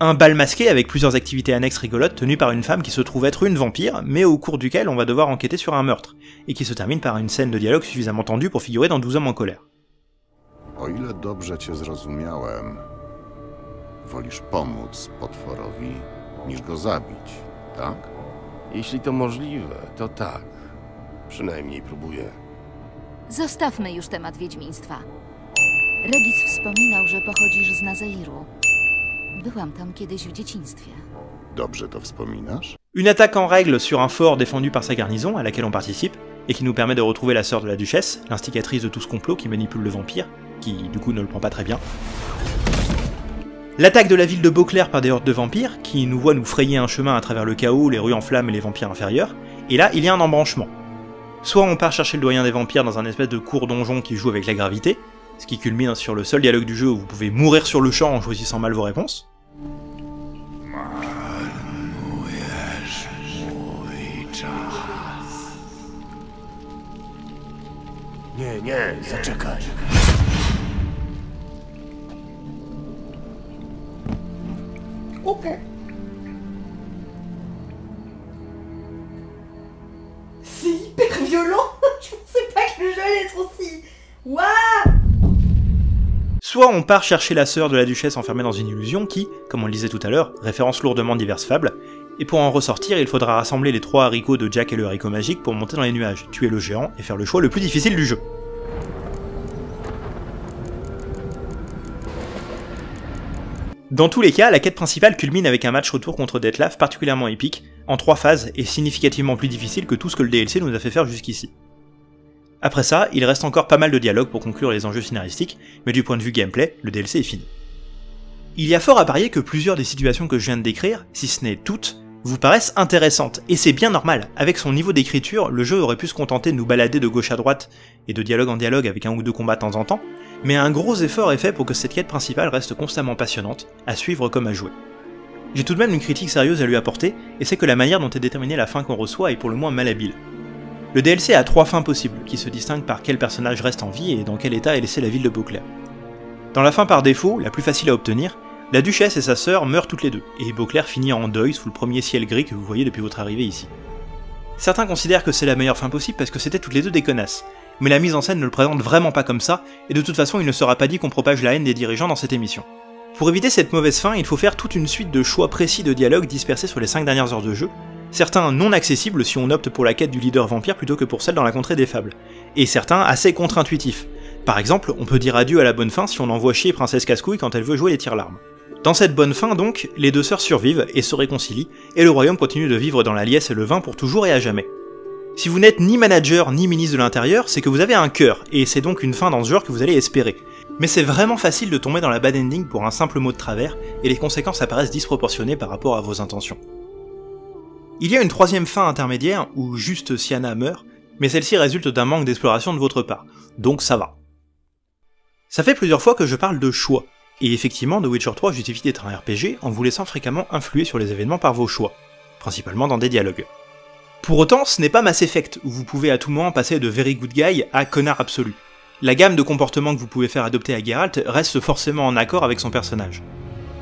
Un bal masqué avec plusieurs activités annexes rigolotes tenues par une femme qui se trouve être une vampire, mais au cours duquel on va devoir enquêter sur un meurtre, et qui se termine par une scène de dialogue suffisamment tendue pour figurer dans 12 hommes en colère. Wolisz pomóc potworowi niż go zabić, tak? Jeśli to możliwe, to tak. Przynajmniej próbuję. Zostawmy już temat wiedźmiństwa. Regis wspominał, że pochodzisz z Nazairu. Byłam tam kiedyś w dzieciństwie. Dobrze to wspominasz? Une attaque en règle sur un fort défendu par sa garnison, à laquelle on participe, et qui nous permet de retrouver la sœur de la duchesse, l'instigatrice de tout ce complot qui manipule le vampire, qui du coup ne le prend pas très bien. L'attaque de la ville de Beauclerc par des hordes de vampires, qui nous voient nous frayer un chemin à travers le chaos, les rues en flammes et les vampires inférieurs, et là il y a un embranchement. Soit on part chercher le doyen des vampires dans un espèce de court donjon qui joue avec la gravité, ce qui culmine sur le seul dialogue du jeu où vous pouvez mourir sur le champ en choisissant mal vos réponses. C'est hyper violent. Je pensais pas que le jeu allait être aussi. Waouh Soit on part chercher la sœur de la duchesse enfermée dans une illusion qui, comme on le disait tout à l'heure, référence lourdement diverses fables, et pour en ressortir, il faudra rassembler les trois haricots de Jack et le haricot magique pour monter dans les nuages, tuer le géant et faire le choix le plus difficile du jeu. Dans tous les cas, la quête principale culmine avec un match retour contre Detlef particulièrement épique, en trois phases et significativement plus difficile que tout ce que le DLC nous a fait faire jusqu'ici. Après ça, il reste encore pas mal de dialogues pour conclure les enjeux scénaristiques, mais du point de vue gameplay, le DLC est fini. Il y a fort à parier que plusieurs des situations que je viens de décrire, si ce n'est toutes, vous paraissent intéressantes, et c'est bien normal, avec son niveau d'écriture, le jeu aurait pu se contenter de nous balader de gauche à droite, et de dialogue en dialogue avec un ou deux combats de temps en temps, mais un gros effort est fait pour que cette quête principale reste constamment passionnante, à suivre comme à jouer. J'ai tout de même une critique sérieuse à lui apporter, et c'est que la manière dont est déterminée la fin qu'on reçoit est pour le moins malhabile. Le DLC a trois fins possibles, qui se distinguent par quel personnage reste en vie et dans quel état est laissée la ville de Beauclair. Dans la fin par défaut, la plus facile à obtenir, la duchesse et sa sœur meurent toutes les deux, et Beauclair finit en deuil sous le premier ciel gris que vous voyez depuis votre arrivée ici. Certains considèrent que c'est la meilleure fin possible parce que c'était toutes les deux des connasses, mais la mise en scène ne le présente vraiment pas comme ça, et de toute façon il ne sera pas dit qu'on propage la haine des dirigeants dans cette émission. Pour éviter cette mauvaise fin, il faut faire toute une suite de choix précis de dialogues dispersés sur les 5 dernières heures de jeu, certains non accessibles si on opte pour la quête du leader vampire plutôt que pour celle dans la contrée des fables, et certains assez contre-intuitifs. Par exemple, on peut dire adieu à la bonne fin si on envoie chier Princesse Cascouille quand elle veut jouer les tire-larmes. Dans cette bonne fin donc, les deux sœurs survivent et se réconcilient, et le royaume continue de vivre dans la liesse et le vin pour toujours et à jamais. Si vous n'êtes ni manager ni ministre de l'Intérieur, c'est que vous avez un cœur, et c'est donc une fin dans ce genre que vous allez espérer. Mais c'est vraiment facile de tomber dans la bad ending pour un simple mot de travers, et les conséquences apparaissent disproportionnées par rapport à vos intentions. Il y a une troisième fin intermédiaire où juste Siana meurt, mais celle-ci résulte d'un manque d'exploration de votre part, donc ça va. Ça fait plusieurs fois que je parle de choix, et effectivement, The Witcher 3 justifie d'être un RPG en vous laissant fréquemment influer sur les événements par vos choix, principalement dans des dialogues. Pour autant, ce n'est pas Mass Effect, où vous pouvez à tout moment passer de very good guy à connard absolu. La gamme de comportements que vous pouvez faire adopter à Geralt reste forcément en accord avec son personnage.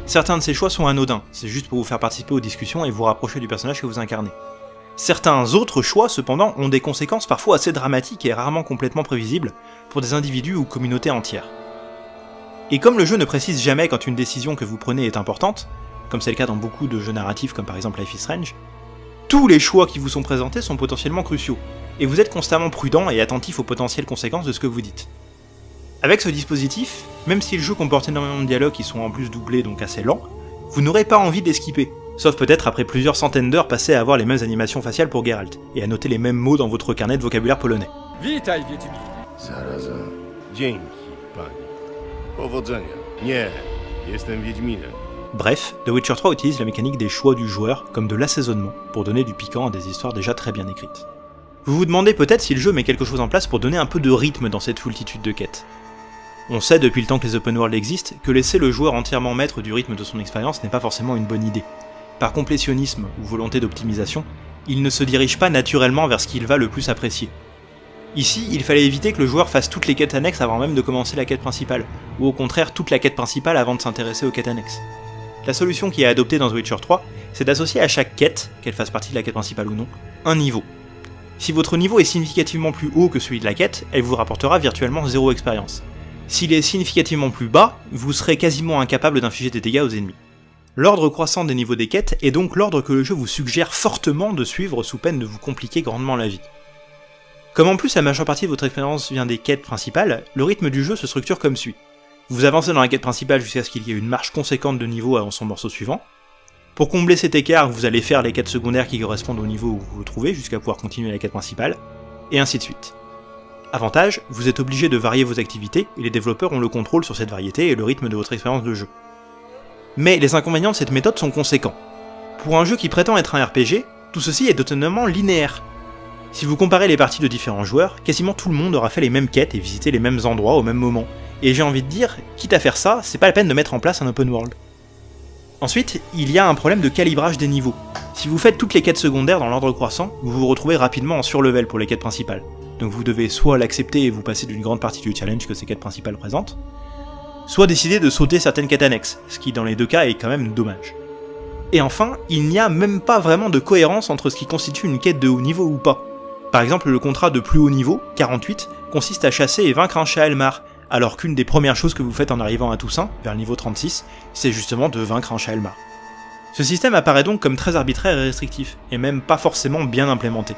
Certains de ces choix sont anodins, c'est juste pour vous faire participer aux discussions et vous rapprocher du personnage que vous incarnez. Certains autres choix, cependant, ont des conséquences parfois assez dramatiques et rarement complètement prévisibles pour des individus ou communautés entières. Et comme le jeu ne précise jamais quand une décision que vous prenez est importante, comme c'est le cas dans beaucoup de jeux narratifs comme par exemple Life is Strange, tous les choix qui vous sont présentés sont potentiellement cruciaux, et vous êtes constamment prudent et attentif aux potentielles conséquences de ce que vous dites. Avec ce dispositif, même si le jeu comporte énormément de dialogues qui sont en plus doublés donc assez lents, vous n'aurez pas envie d'esquiper, sauf peut-être après plusieurs centaines d'heures passées à avoir les mêmes animations faciales pour Geralt, et à noter les mêmes mots dans votre carnet de vocabulaire polonais. Witaj, Wiedźminie. Zaraza. Dzięki, pani. Powodzenia. Nie, jestem Wiedźminem. Bref, The Witcher 3 utilise la mécanique des choix du joueur comme de l'assaisonnement pour donner du piquant à des histoires déjà très bien écrites. Vous vous demandez peut-être si le jeu met quelque chose en place pour donner un peu de rythme dans cette foultitude de quêtes. On sait depuis le temps que les open world existent que laisser le joueur entièrement maître du rythme de son expérience n'est pas forcément une bonne idée. Par complétionnisme ou volonté d'optimisation, il ne se dirige pas naturellement vers ce qu'il va le plus apprécier. Ici, il fallait éviter que le joueur fasse toutes les quêtes annexes avant même de commencer la quête principale, ou au contraire toute la quête principale avant de s'intéresser aux quêtes annexes. La solution qui est adoptée dans The Witcher 3, c'est d'associer à chaque quête, qu'elle fasse partie de la quête principale ou non, un niveau. Si votre niveau est significativement plus haut que celui de la quête, elle vous rapportera virtuellement zéro expérience. S'il est significativement plus bas, vous serez quasiment incapable d'infliger des dégâts aux ennemis. L'ordre croissant des niveaux des quêtes est donc l'ordre que le jeu vous suggère fortement de suivre sous peine de vous compliquer grandement la vie. Comme en plus la majeure partie de votre expérience vient des quêtes principales, le rythme du jeu se structure comme suit. Vous avancez dans la quête principale jusqu'à ce qu'il y ait une marche conséquente de niveau avant son morceau suivant. Pour combler cet écart, vous allez faire les quêtes secondaires qui correspondent au niveau où vous vous trouvez jusqu'à pouvoir continuer la quête principale, et ainsi de suite. Avantage, vous êtes obligé de varier vos activités, et les développeurs ont le contrôle sur cette variété et le rythme de votre expérience de jeu. Mais les inconvénients de cette méthode sont conséquents. Pour un jeu qui prétend être un RPG, tout ceci est étonnamment linéaire. Si vous comparez les parties de différents joueurs, quasiment tout le monde aura fait les mêmes quêtes et visité les mêmes endroits au même moment, et j'ai envie de dire, quitte à faire ça, c'est pas la peine de mettre en place un open world. Ensuite, il y a un problème de calibrage des niveaux. Si vous faites toutes les quêtes secondaires dans l'ordre croissant, vous vous retrouvez rapidement en surlevel pour les quêtes principales. donc vous devez soit l'accepter et vous passer d'une grande partie du challenge que ces quêtes principales présentent, soit décider de sauter certaines quêtes annexes, ce qui dans les deux cas est quand même dommage. Et enfin, il n'y a même pas vraiment de cohérence entre ce qui constitue une quête de haut niveau ou pas. Par exemple, le contrat de plus haut niveau, 48, consiste à chasser et vaincre un chat Elmar, alors qu'une des premières choses que vous faites en arrivant à Toussaint, vers le niveau 36, c'est justement de vaincre un chat Elmar. Ce système apparaît donc comme très arbitraire et restrictif, et même pas forcément bien implémenté.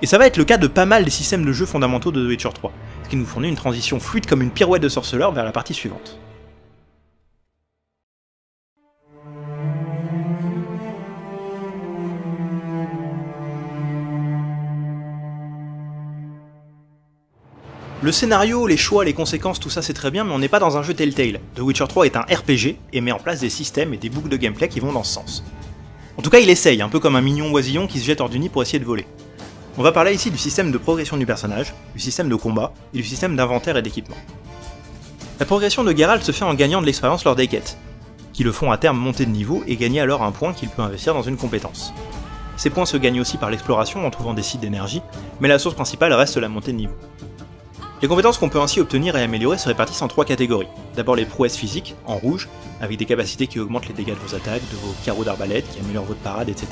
Et ça va être le cas de pas mal des systèmes de jeu fondamentaux de The Witcher 3, ce qui nous fournit une transition fluide comme une pirouette de sorceleur vers la partie suivante. Le scénario, les choix, les conséquences, tout ça c'est très bien, mais on n'est pas dans un jeu Telltale. The Witcher 3 est un RPG et met en place des systèmes et des boucles de gameplay qui vont dans ce sens. En tout cas, il essaye, un peu comme un mignon oisillon qui se jette hors du nid pour essayer de voler. On va parler ici du système de progression du personnage, du système de combat et du système d'inventaire et d'équipement. La progression de Geralt se fait en gagnant de l'expérience lors des quêtes, qui le font à terme monter de niveau et gagner alors un point qu'il peut investir dans une compétence. Ces points se gagnent aussi par l'exploration en trouvant des sites d'énergie, mais la source principale reste la montée de niveau. Les compétences qu'on peut ainsi obtenir et améliorer se répartissent en trois catégories. D'abord les prouesses physiques, en rouge, avec des capacités qui augmentent les dégâts de vos attaques, de vos carreaux d'arbalète, qui améliorent votre parade, etc.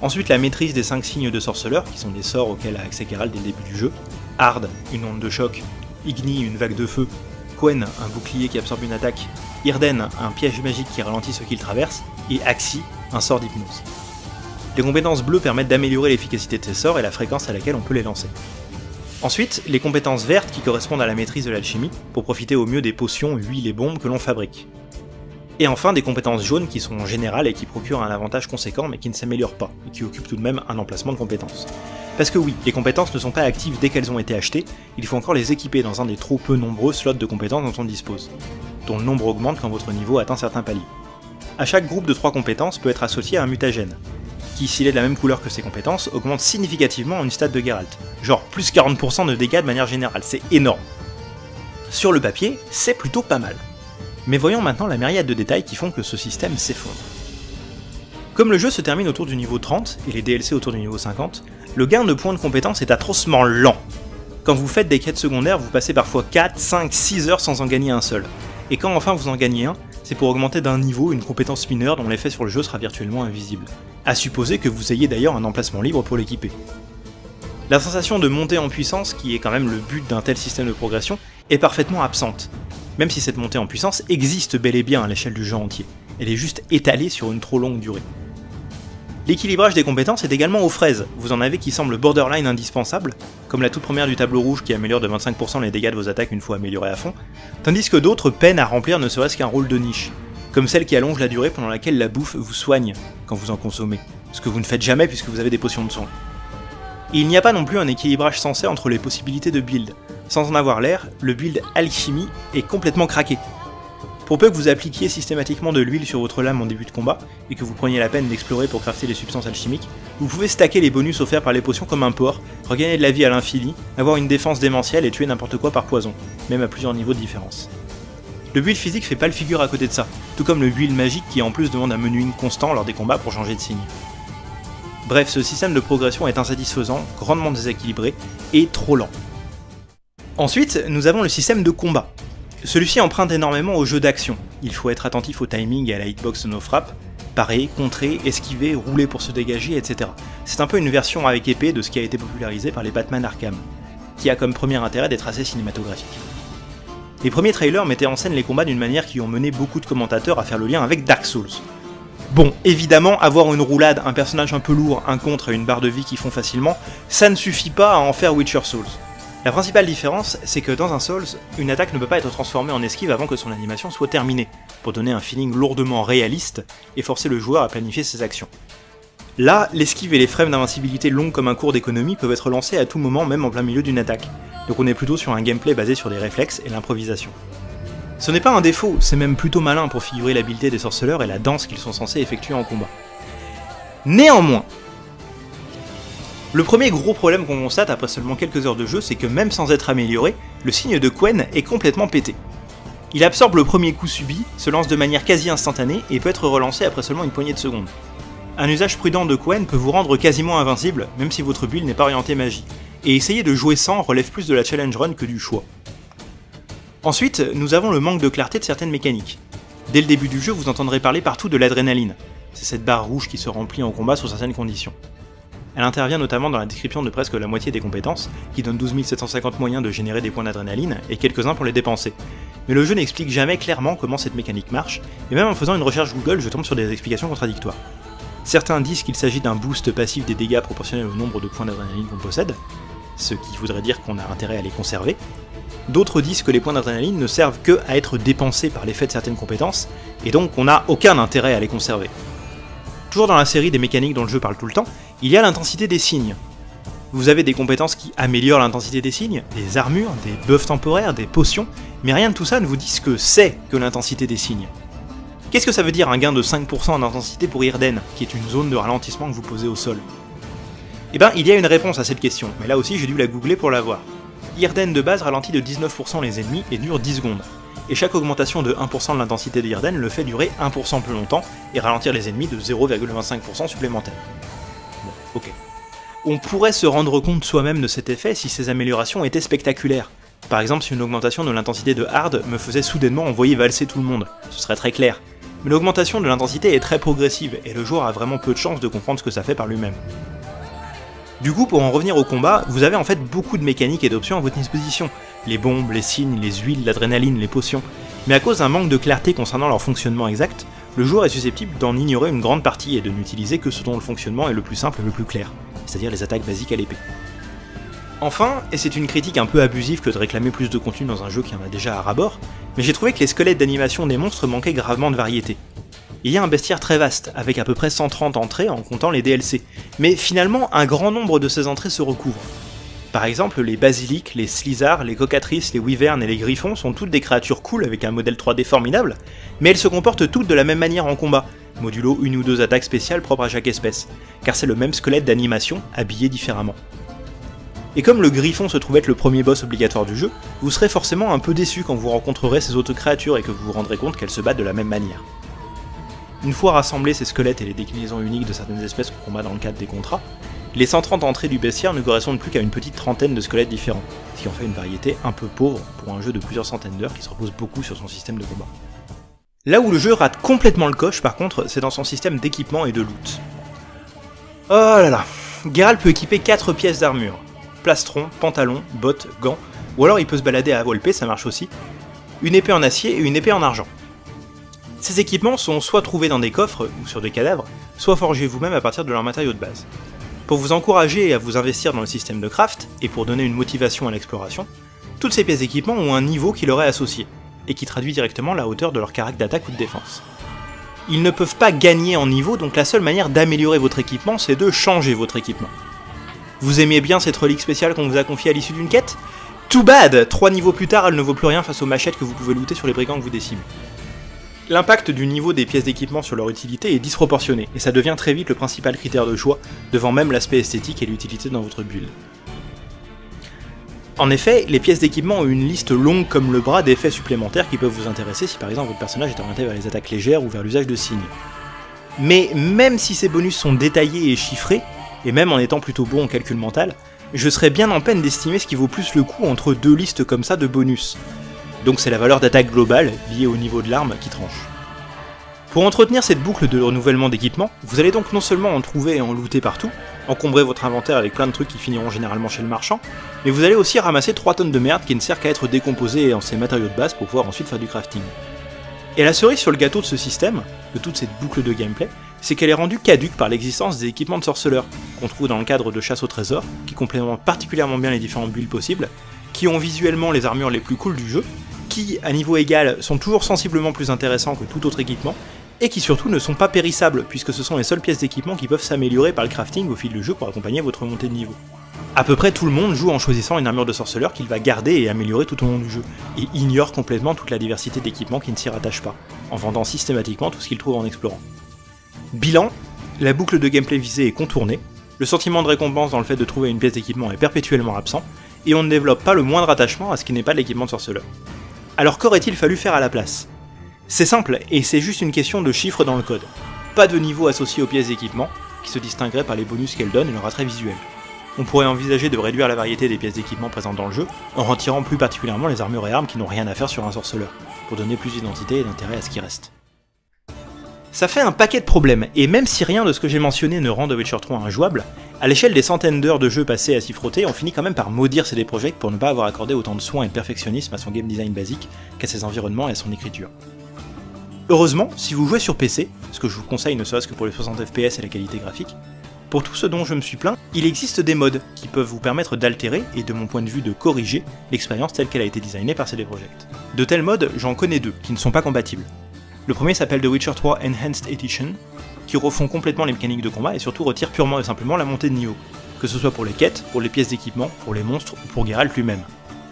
Ensuite la maîtrise des 5 signes de sorceleur, qui sont des sorts auxquels a accès Geralt dès le début du jeu. Hard, une onde de choc. Igni, une vague de feu. Quen, un bouclier qui absorbe une attaque. Irden, un piège magique qui ralentit ceux qu'il traverse. Et Axi, un sort d'hypnose. Les compétences bleues permettent d'améliorer l'efficacité de ces sorts et la fréquence à laquelle on peut les lancer. Ensuite, les compétences vertes qui correspondent à la maîtrise de l'alchimie, pour profiter au mieux des potions, huiles et bombes que l'on fabrique. Et enfin, des compétences jaunes qui sont générales et qui procurent un avantage conséquent mais qui ne s'améliorent pas, et qui occupent tout de même un emplacement de compétences. Parce que oui, les compétences ne sont pas actives dès qu'elles ont été achetées, il faut encore les équiper dans un des trop peu nombreux slots de compétences dont on dispose, dont le nombre augmente quand votre niveau atteint certains paliers. À chaque groupe de 3 compétences peut être associé un mutagène, qui, s'il est de la même couleur que ses compétences, augmente significativement une stade de Geralt. Genre plus 40% de dégâts de manière générale, c'est énorme. Sur le papier, c'est plutôt pas mal. Mais voyons maintenant la myriade de détails qui font que ce système s'effondre. Comme le jeu se termine autour du niveau 30 et les DLC autour du niveau 50, le gain de points de compétence est atrocement lent. Quand vous faites des quêtes secondaires, vous passez parfois 4, 5, 6 heures sans en gagner un seul. Et quand enfin vous en gagnez un, c'est pour augmenter d'un niveau une compétence mineure dont l'effet sur le jeu sera virtuellement invisible. À supposer que vous ayez d'ailleurs un emplacement libre pour l'équiper. La sensation de monter en puissance, qui est quand même le but d'un tel système de progression, est parfaitement absente. Même si cette montée en puissance existe bel et bien à l'échelle du jeu entier, elle est juste étalée sur une trop longue durée. L'équilibrage des compétences est également aux fraises, vous en avez qui semblent borderline indispensables, comme la toute première du tableau rouge qui améliore de 25% les dégâts de vos attaques une fois améliorées à fond, tandis que d'autres peinent à remplir ne serait-ce qu'un rôle de niche, comme celle qui allonge la durée pendant laquelle la bouffe vous soigne quand vous en consommez, ce que vous ne faites jamais puisque vous avez des potions de soin. Et il n'y a pas non plus un équilibrage sensé entre les possibilités de build. Sans en avoir l'air, le build alchimie est complètement craqué. Pour peu que vous appliquiez systématiquement de l'huile sur votre lame en début de combat, et que vous preniez la peine d'explorer pour crafter les substances alchimiques, vous pouvez stacker les bonus offerts par les potions comme un porc, regagner de la vie à l'infini, avoir une défense démentielle et tuer n'importe quoi par poison, même à plusieurs niveaux de différence. Le build physique fait pas le figure à côté de ça, tout comme le build magique qui en plus demande un menuing constant lors des combats pour changer de signe. Bref, ce système de progression est insatisfaisant, grandement déséquilibré et trop lent. Ensuite, nous avons le système de combat. Celui-ci emprunte énormément au jeu d'action. Il faut être attentif au timing et à la hitbox de nos frappes, parer, contrer, esquiver, rouler pour se dégager, etc. C'est un peu une version avec épée de ce qui a été popularisé par les Batman Arkham, qui a comme premier intérêt d'être assez cinématographique. Les premiers trailers mettaient en scène les combats d'une manière qui ont mené beaucoup de commentateurs à faire le lien avec Dark Souls. Bon, évidemment, avoir une roulade, un personnage un peu lourd, un contre et une barre de vie qui font facilement, ça ne suffit pas à en faire Witcher Souls. La principale différence, c'est que dans un Souls, une attaque ne peut pas être transformée en esquive avant que son animation soit terminée, pour donner un feeling lourdement réaliste et forcer le joueur à planifier ses actions. Là, l'esquive et les frames d'invincibilité longues comme un cours d'économie peuvent être lancés à tout moment, même en plein milieu d'une attaque, donc on est plutôt sur un gameplay basé sur des réflexes et l'improvisation. Ce n'est pas un défaut, c'est même plutôt malin pour figurer l'habileté des sorceleurs et la danse qu'ils sont censés effectuer en combat. Néanmoins, le premier gros problème qu'on constate après seulement quelques heures de jeu, c'est que même sans être amélioré, le signe de Quen est complètement pété. Il absorbe le premier coup subi, se lance de manière quasi instantanée et peut être relancé après seulement une poignée de secondes. Un usage prudent de Quen peut vous rendre quasiment invincible, même si votre build n'est pas orienté magie, et essayer de jouer sans relève plus de la challenge run que du choix. Ensuite, nous avons le manque de clarté de certaines mécaniques. Dès le début du jeu, vous entendrez parler partout de l'adrénaline. C'est cette barre rouge qui se remplit en combat sous certaines conditions. Elle intervient notamment dans la description de presque la moitié des compétences, qui donne 12 750 moyens de générer des points d'adrénaline, et quelques-uns pour les dépenser. Mais le jeu n'explique jamais clairement comment cette mécanique marche, et même en faisant une recherche Google, je tombe sur des explications contradictoires. Certains disent qu'il s'agit d'un boost passif des dégâts proportionnel au nombre de points d'adrénaline qu'on possède, ce qui voudrait dire qu'on a intérêt à les conserver. D'autres disent que les points d'adrénaline ne servent que à être dépensés par l'effet de certaines compétences, et donc on n'a aucun intérêt à les conserver. Toujours dans la série des mécaniques dont le jeu parle tout le temps, il y a l'intensité des signes. Vous avez des compétences qui améliorent l'intensité des signes, des armures, des buffs temporaires, des potions, mais rien de tout ça ne vous dit ce que c'est que l'intensité des signes. Qu'est-ce que ça veut dire un gain de 5% en intensité pour Irden, qui est une zone de ralentissement que vous posez au sol? Eh ben, il y a une réponse à cette question, mais là aussi j'ai dû la googler pour la voir. Irden de base ralentit de 19% les ennemis et dure 10 secondes et chaque augmentation de 1% de l'intensité d'Irden le fait durer 1% plus longtemps et ralentir les ennemis de 0,25% supplémentaire. On pourrait se rendre compte soi-même de cet effet si ces améliorations étaient spectaculaires. Par exemple, si une augmentation de l'intensité de Hard me faisait soudainement envoyer valser tout le monde, ce serait très clair. Mais l'augmentation de l'intensité est très progressive, et le joueur a vraiment peu de chances de comprendre ce que ça fait par lui-même. Du coup, pour en revenir au combat, vous avez en fait beaucoup de mécaniques et d'options à votre disposition. Les bombes, les signes, les huiles, l'adrénaline, les potions. Mais à cause d'un manque de clarté concernant leur fonctionnement exact, le joueur est susceptible d'en ignorer une grande partie et de n'utiliser que ce dont le fonctionnement est le plus simple et le plus clair, c'est-à-dire les attaques basiques à l'épée. Enfin, et c'est une critique un peu abusive que de réclamer plus de contenu dans un jeu qui en a déjà à rabord, mais j'ai trouvé que les squelettes d'animation des monstres manquaient gravement de variété. Il y a un bestiaire très vaste, avec à peu près 130 entrées en comptant les DLC, mais finalement un grand nombre de ces entrées se recouvrent. Par exemple, les basiliques, les slizards, les cocatrices, les wyverns et les griffons sont toutes des créatures cool avec un modèle 3D formidable, mais elles se comportent toutes de la même manière en combat, modulo une ou deux attaques spéciales propres à chaque espèce, car c'est le même squelette d'animation, habillé différemment. Et comme le griffon se trouve être le premier boss obligatoire du jeu, vous serez forcément un peu déçu quand vous rencontrerez ces autres créatures et que vous vous rendrez compte qu'elles se battent de la même manière. Une fois rassemblés ces squelettes et les déclinaisons uniques de certaines espèces qu'on combat dans le cadre des contrats, les 130 entrées du bestiaire ne correspondent plus qu'à une petite trentaine de squelettes différents, ce qui en fait une variété un peu pauvre pour un jeu de plusieurs centaines d'heures qui se repose beaucoup sur son système de combat. Là où le jeu rate complètement le coche par contre, c'est dans son système d'équipement et de loot. Oh là là Geralt peut équiper 4 pièces d'armure. Plastron, pantalon, bottes, gants, ou alors il peut se balader à volpe, ça marche aussi. Une épée en acier et une épée en argent. Ces équipements sont soit trouvés dans des coffres ou sur des cadavres, soit forgés vous-même à partir de leurs matériaux de base. Pour vous encourager à vous investir dans le système de craft, et pour donner une motivation à l'exploration, toutes ces pièces d'équipement ont un niveau qui leur est associé, et qui traduit directement la hauteur de leur caractère d'attaque ou de défense. Ils ne peuvent pas gagner en niveau, donc la seule manière d'améliorer votre équipement, c'est de changer votre équipement. Vous aimiez bien cette relique spéciale qu'on vous a confiée à l'issue d'une quête? Too bad Trois niveaux plus tard, elle ne vaut plus rien face aux machettes que vous pouvez looter sur les brigands que vous décimez. L'impact du niveau des pièces d'équipement sur leur utilité est disproportionné, et ça devient très vite le principal critère de choix, devant même l'aspect esthétique et l'utilité dans votre build. En effet, les pièces d'équipement ont une liste longue comme le bras d'effets supplémentaires qui peuvent vous intéresser si par exemple votre personnage est orienté vers les attaques légères ou vers l'usage de signes. Mais même si ces bonus sont détaillés et chiffrés, et même en étant plutôt bon en calcul mental, je serais bien en peine d'estimer ce qui vaut plus le coup entre deux listes comme ça de bonus, donc c'est la valeur d'attaque globale, liée au niveau de l'arme, qui tranche. Pour entretenir cette boucle de renouvellement d'équipement, vous allez donc non seulement en trouver et en looter partout, encombrer votre inventaire avec plein de trucs qui finiront généralement chez le marchand, mais vous allez aussi ramasser 3 tonnes de merde qui ne servent qu'à être décomposées en ces matériaux de base pour pouvoir ensuite faire du crafting. Et la cerise sur le gâteau de ce système, de toute cette boucle de gameplay, c'est qu'elle est rendue caduque par l'existence des équipements de sorceleurs, qu'on trouve dans le cadre de chasse au trésor, qui complémentent particulièrement bien les différents builds possibles, qui ont visuellement les armures les plus cool du jeu, qui, à niveau égal, sont toujours sensiblement plus intéressants que tout autre équipement, et qui surtout ne sont pas périssables, puisque ce sont les seules pièces d'équipement qui peuvent s'améliorer par le crafting au fil du jeu pour accompagner votre montée de niveau. A peu près tout le monde joue en choisissant une armure de sorceleur qu'il va garder et améliorer tout au long du jeu, et ignore complètement toute la diversité d'équipements qui ne s'y rattachent pas, en vendant systématiquement tout ce qu'il trouve en explorant. Bilan, la boucle de gameplay visée est contournée, le sentiment de récompense dans le fait de trouver une pièce d'équipement est perpétuellement absent, et on ne développe pas le moindre attachement à ce qui n'est pas de l'équipement de sorceleur. Alors qu'aurait-il fallu faire à la place? C'est simple, et c'est juste une question de chiffres dans le code. Pas de niveau associé aux pièces d'équipement, qui se distinguerait par les bonus qu'elles donnent et leur attrait visuel. on pourrait envisager de réduire la variété des pièces d'équipement présentes dans le jeu, en retirant plus particulièrement les armures et armes qui n'ont rien à faire sur un sorceleur, pour donner plus d'identité et d'intérêt à ce qui reste. Ça fait un paquet de problèmes, et même si rien de ce que j'ai mentionné ne rend The Witcher 3 injouable, à l'échelle des centaines d'heures de jeu passées à s'y frotter, on finit quand même par maudire CD Projekt pour ne pas avoir accordé autant de soins et de perfectionnisme à son game design basique qu'à ses environnements et à son écriture. Heureusement, si vous jouez sur PC, ce que je vous conseille ne serait-ce que pour les 60 FPS et la qualité graphique, pour tout ce dont je me suis plaint, il existe des modes qui peuvent vous permettre d'altérer et de mon point de vue de corriger l'expérience telle qu'elle a été designée par CD Projekt. De tels modes, j'en connais deux qui ne sont pas compatibles. Le premier s'appelle The Witcher 3 Enhanced Edition, qui refont complètement les mécaniques de combat et surtout retirent purement et simplement la montée de niveau, que ce soit pour les quêtes, pour les pièces d'équipement, pour les monstres ou pour Geralt lui-même,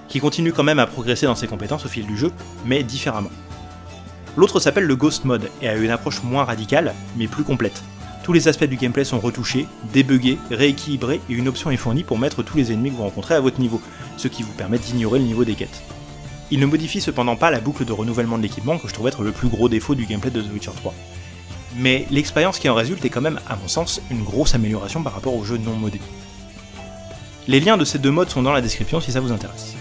qui continue quand même à progresser dans ses compétences au fil du jeu, mais différemment. L'autre s'appelle le Ghost Mode et a une approche moins radicale, mais plus complète. Tous les aspects du gameplay sont retouchés, débuggés, rééquilibrés et une option est fournie pour mettre tous les ennemis que vous rencontrez à votre niveau, ce qui vous permet d'ignorer le niveau des quêtes. Il ne modifie cependant pas la boucle de renouvellement de l'équipement que je trouve être le plus gros défaut du gameplay de The Witcher 3. Mais l'expérience qui en résulte est quand même, à mon sens, une grosse amélioration par rapport au jeu non modé. Les liens de ces deux modes sont dans la description si ça vous intéresse.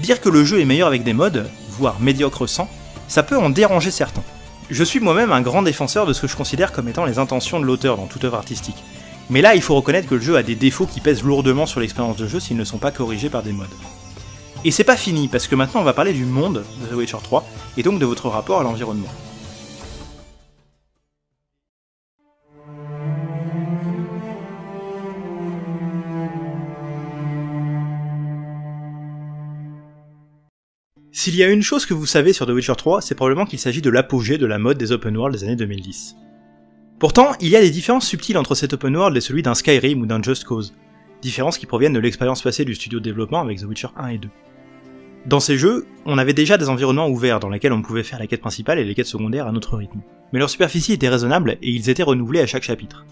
Dire que le jeu est meilleur avec des modes, voire médiocre sans, ça peut en déranger certains. Je suis moi-même un grand défenseur de ce que je considère comme étant les intentions de l'auteur dans toute œuvre artistique. Mais là, il faut reconnaître que le jeu a des défauts qui pèsent lourdement sur l'expérience de jeu s'ils ne sont pas corrigés par des modes. Et c'est pas fini, parce que maintenant on va parler du monde de The Witcher 3, et donc de votre rapport à l'environnement. S'il y a une chose que vous savez sur The Witcher 3, c'est probablement qu'il s'agit de l'apogée de la mode des open world des années 2010. Pourtant, il y a des différences subtiles entre cet open world et celui d'un Skyrim ou d'un Just Cause, différences qui proviennent de l'expérience passée du studio de développement avec The Witcher 1 et 2. Dans ces jeux, on avait déjà des environnements ouverts dans lesquels on pouvait faire la quête principale et les quêtes secondaires à notre rythme. Mais leur superficie était raisonnable et ils étaient renouvelés à chaque chapitre.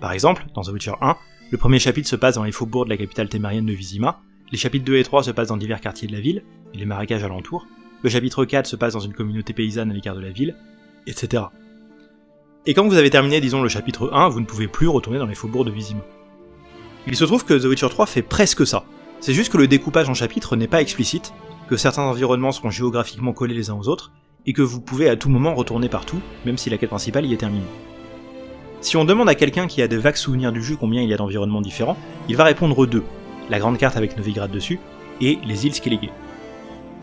Par exemple, dans The Witcher 1, le premier chapitre se passe dans les faubourgs de la capitale témérienne de Vizima, les chapitres 2 et 3 se passent dans divers quartiers de la ville, et les marécages alentours, le chapitre 4 se passe dans une communauté paysanne à l'écart de la ville, etc. Et quand vous avez terminé, disons, le chapitre 1, vous ne pouvez plus retourner dans les faubourgs de Vizima. Il se trouve que The Witcher 3 fait presque ça. C'est juste que le découpage en chapitres n'est pas explicite, que certains environnements seront géographiquement collés les uns aux autres, et que vous pouvez à tout moment retourner partout, même si la quête principale y est terminée. Si on demande à quelqu'un qui a de vagues souvenirs du jeu combien il y a d'environnements différents, il va répondre deux, la grande carte avec Novigrad dessus, et les îles Skellige.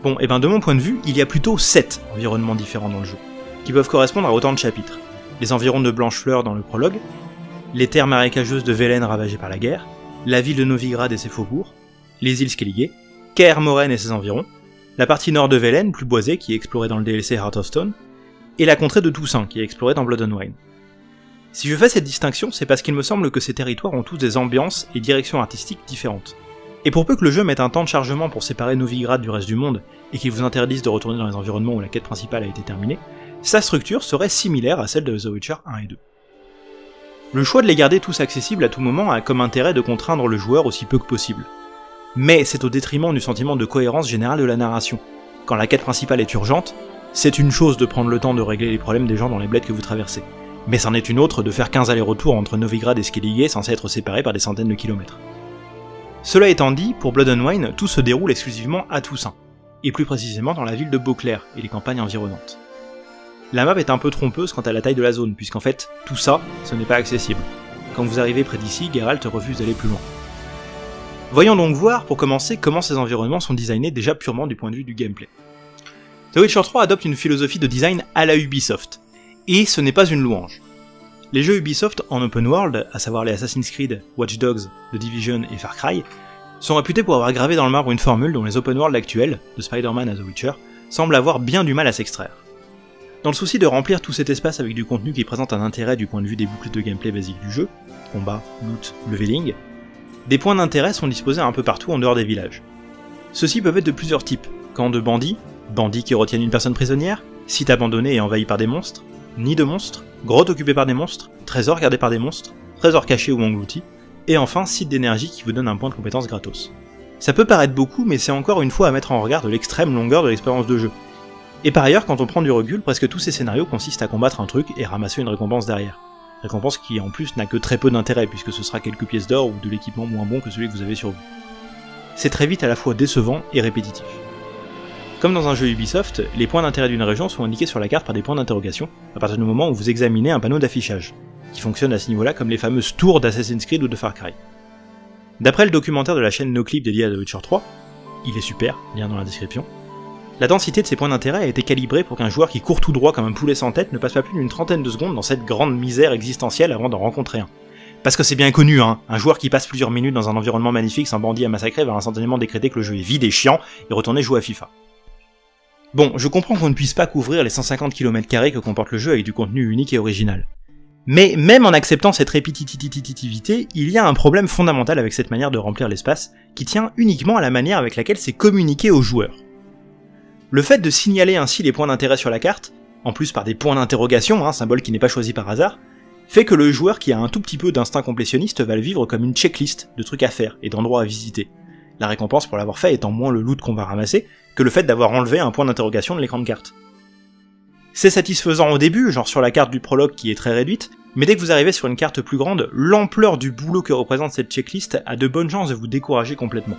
Bon, et ben de mon point de vue, il y a plutôt 7 environnements différents dans le jeu, qui peuvent correspondre à autant de chapitres. Les environs de Blanchefleur dans le prologue, les terres marécageuses de Velen ravagées par la guerre, la ville de Novigrad et ses faubourgs, les îles Skellige, Kaer Morhen et ses environs, la partie nord de Velen, plus boisée, qui est explorée dans le DLC Heart of Stone, et la contrée de Toussaint, qui est explorée dans Blood and Wine. Si je fais cette distinction, c'est parce qu'il me semble que ces territoires ont tous des ambiances et directions artistiques différentes. Et pour peu que le jeu mette un temps de chargement pour séparer Novigrad du reste du monde, et qu'il vous interdise de retourner dans les environnements où la quête principale a été terminée, sa structure serait similaire à celle de The Witcher 1 et 2. Le choix de les garder tous accessibles à tout moment a comme intérêt de contraindre le joueur aussi peu que possible. Mais c'est au détriment du sentiment de cohérence générale de la narration. Quand la quête principale est urgente, c'est une chose de prendre le temps de régler les problèmes des gens dans les bleds que vous traversez. Mais c'en est une autre de faire 15 allers-retours entre Novigrad et Skellige censés être séparés par des centaines de kilomètres. Cela étant dit, pour Blood and Wine, tout se déroule exclusivement à Toussaint, et plus précisément dans la ville de Beauclair et les campagnes environnantes. La map est un peu trompeuse quant à la taille de la zone, puisqu'en fait, tout ça, ce n'est pas accessible. Quand vous arrivez près d'ici, Geralt refuse d'aller plus loin. Voyons donc voir, pour commencer, comment ces environnements sont designés déjà purement du point de vue du gameplay. The Witcher 3 adopte une philosophie de design à la Ubisoft, et ce n'est pas une louange. Les jeux Ubisoft en open world, à savoir les Assassin's Creed, Watch Dogs, The Division et Far Cry, sont réputés pour avoir gravé dans le marbre une formule dont les open world actuels, de Spider-Man à The Witcher, semblent avoir bien du mal à s'extraire. Dans le souci de remplir tout cet espace avec du contenu qui présente un intérêt du point de vue des boucles de gameplay basiques du jeu, combat, loot, leveling, des points d'intérêt sont disposés un peu partout en dehors des villages. Ceux-ci peuvent être de plusieurs types, camps de bandits, bandits qui retiennent une personne prisonnière, sites abandonnés et envahis par des monstres, nids de monstres, grottes occupées par des monstres, trésors gardés par des monstres, trésors cachés ou engloutis, et enfin site d'énergie qui vous donne un point de compétence gratos. Ça peut paraître beaucoup, mais c'est encore une fois à mettre en regard de l'extrême longueur de l'expérience de jeu. Et par ailleurs, quand on prend du recul, presque tous ces scénarios consistent à combattre un truc et ramasser une récompense derrière. Récompense qui en plus n'a que très peu d'intérêt puisque ce sera quelques pièces d'or ou de l'équipement moins bon que celui que vous avez sur vous. C'est très vite à la fois décevant et répétitif. Comme dans un jeu Ubisoft, les points d'intérêt d'une région sont indiqués sur la carte par des points d'interrogation à partir du moment où vous examinez un panneau d'affichage, qui fonctionne à ce niveau-là comme les fameuses tours d'Assassin's Creed ou de Far Cry. D'après le documentaire de la chaîne NoClip dédiée à The Witcher 3, il est super, lien dans la description, la densité de ces points d'intérêt a été calibrée pour qu'un joueur qui court tout droit comme un poulet sans tête ne passe pas plus d'une trentaine de secondes dans cette grande misère existentielle avant d'en rencontrer un. Parce que c'est bien connu, hein, un joueur qui passe plusieurs minutes dans un environnement magnifique sans bandit à massacrer va instantanément décréter que le jeu est vide et chiant et retourner jouer à FIFA. Bon, je comprends qu'on ne puisse pas couvrir les 150 km que comporte le jeu avec du contenu unique et original. Mais même en acceptant cette répétitivité, il y a un problème fondamental avec cette manière de remplir l'espace, qui tient uniquement à la manière avec laquelle c'est communiqué aux joueurs. Le fait de signaler ainsi les points d'intérêt sur la carte, en plus par des points d'interrogation, un symbole qui n'est pas choisi par hasard, fait que le joueur qui a un tout petit peu d'instinct complétionniste va le vivre comme une checklist de trucs à faire et d'endroits à visiter. La récompense pour l'avoir fait étant moins le loot qu'on va ramasser que le fait d'avoir enlevé un point d'interrogation de l'écran de carte. C'est satisfaisant au début, genre sur la carte du prologue qui est très réduite, mais dès que vous arrivez sur une carte plus grande, l'ampleur du boulot que représente cette checklist a de bonnes chances de vous décourager complètement.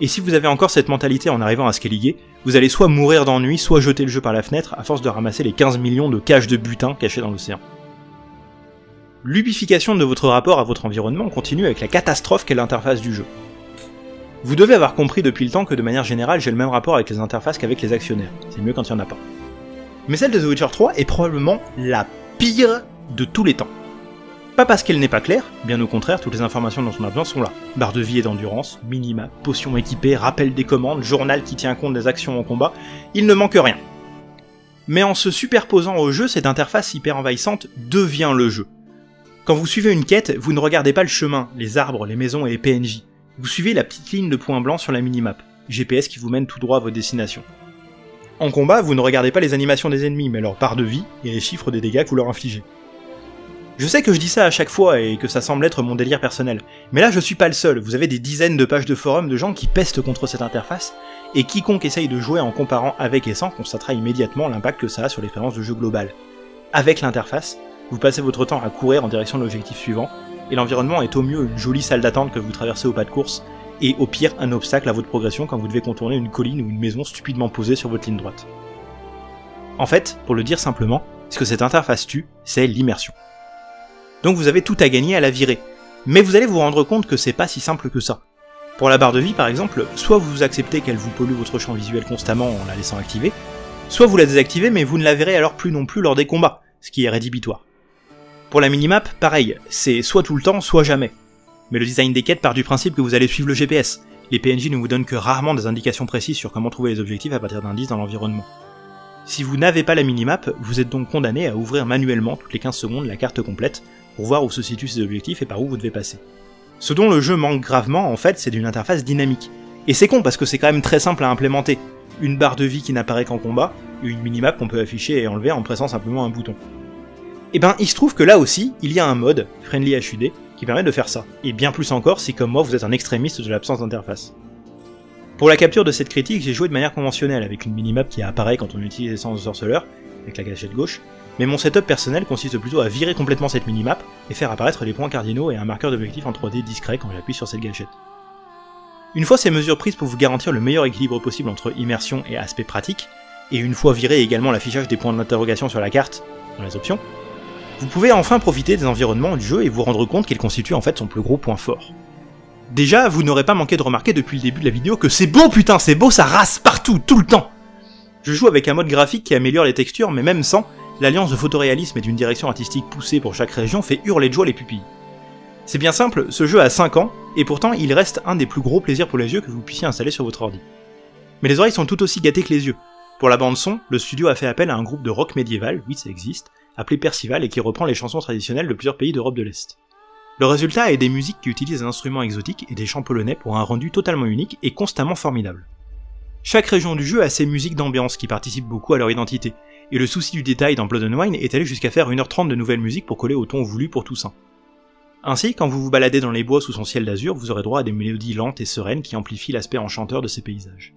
Et si vous avez encore cette mentalité en arrivant à Skellige, vous allez soit mourir d'ennui, soit jeter le jeu par la fenêtre à force de ramasser les 15 millions de caches de butin cachés dans l'océan. L'ubification de votre rapport à votre environnement continue avec la catastrophe qu'est l'interface du jeu. Vous devez avoir compris depuis le temps que de manière générale j'ai le même rapport avec les interfaces qu'avec les actionnaires, c'est mieux quand il n'y en a pas. Mais celle de The Witcher 3 est probablement la pire de tous les temps. Pas parce qu'elle n'est pas claire, bien au contraire, toutes les informations dont on a besoin sont là. Barre de vie et d'endurance, minima, potions équipées, rappel des commandes, journal qui tient compte des actions en combat, il ne manque rien. Mais en se superposant au jeu, cette interface hyper envahissante devient le jeu. Quand vous suivez une quête, vous ne regardez pas le chemin, les arbres, les maisons et les PNJ. Vous suivez la petite ligne de points blancs sur la minimap, GPS qui vous mène tout droit à vos destinations. En combat, vous ne regardez pas les animations des ennemis, mais leur part de vie et les chiffres des dégâts que vous leur infligez. Je sais que je dis ça à chaque fois et que ça semble être mon délire personnel, mais là je suis pas le seul, vous avez des dizaines de pages de forums de gens qui pestent contre cette interface, et quiconque essaye de jouer en comparant avec et sans constatera immédiatement l'impact que ça a sur l'expérience de jeu globale. Avec l'interface, vous passez votre temps à courir en direction de l'objectif suivant, et l'environnement est au mieux une jolie salle d'attente que vous traversez au pas de course, et au pire un obstacle à votre progression quand vous devez contourner une colline ou une maison stupidement posée sur votre ligne droite. En fait, pour le dire simplement, ce que cette interface tue, c'est l'immersion. Donc vous avez tout à gagner à la virer. Mais vous allez vous rendre compte que c'est pas si simple que ça. Pour la barre de vie par exemple, soit vous acceptez qu'elle vous pollue votre champ visuel constamment en la laissant activer, soit vous la désactivez mais vous ne la verrez alors plus non plus lors des combats, ce qui est rédhibitoire. Pour la minimap, pareil, c'est soit tout le temps, soit jamais. Mais le design des quêtes part du principe que vous allez suivre le GPS. Les PNJ ne vous donnent que rarement des indications précises sur comment trouver les objectifs à partir d'indices dans l'environnement. Si vous n'avez pas la minimap, vous êtes donc condamné à ouvrir manuellement toutes les 15 secondes la carte complète, pour voir où se situent ces objectifs et par où vous devez passer. Ce dont le jeu manque gravement, en fait, c'est d'une interface dynamique. Et c'est con parce que c'est quand même très simple à implémenter. Une barre de vie qui n'apparaît qu'en combat, et une minimap qu'on peut afficher et enlever en pressant simplement un bouton. Et ben, il se trouve que là aussi, il y a un mode, Friendly HUD, qui permet de faire ça. Et bien plus encore si comme moi vous êtes un extrémiste de l'absence d'interface. Pour la capture de cette critique, j'ai joué de manière conventionnelle, avec une minimap qui apparaît quand on utilise l'essence de sorceleur, avec la gâchette gauche, mais mon setup personnel consiste plutôt à virer complètement cette minimap et faire apparaître les points cardinaux et un marqueur d'objectif en 3D discret quand j'appuie sur cette gâchette. Une fois ces mesures prises pour vous garantir le meilleur équilibre possible entre immersion et aspect pratique, et une fois viré également l'affichage des points d'interrogation sur la carte, dans les options, vous pouvez enfin profiter des environnements du jeu et vous rendre compte qu'ils constituent en fait son plus gros point fort. Déjà, vous n'aurez pas manqué de remarquer depuis le début de la vidéo que c'est beau putain, c'est beau, ça rase partout, tout le temps Je joue avec un mode graphique qui améliore les textures, mais même sans, l'alliance de photoréalisme et d'une direction artistique poussée pour chaque région fait hurler de joie les pupilles. C'est bien simple, ce jeu a 5 ans, et pourtant il reste un des plus gros plaisirs pour les yeux que vous puissiez installer sur votre ordi. Mais les oreilles sont tout aussi gâtées que les yeux. Pour la bande son, le studio a fait appel à un groupe de rock médiéval, oui ça existe, appelé Percival et qui reprend les chansons traditionnelles de plusieurs pays d'Europe de l'Est. Le résultat est des musiques qui utilisent un instrument exotique et des chants polonais pour un rendu totalement unique et constamment formidable. Chaque région du jeu a ses musiques d'ambiance qui participent beaucoup à leur identité, et le souci du détail dans Blood and Wine est allé jusqu'à faire 1h30 de nouvelles musiques pour coller au ton voulu pour Toussaint. Ainsi, quand vous vous baladez dans les bois sous son ciel d'azur, vous aurez droit à des mélodies lentes et sereines qui amplifient l'aspect enchanteur de ces paysages.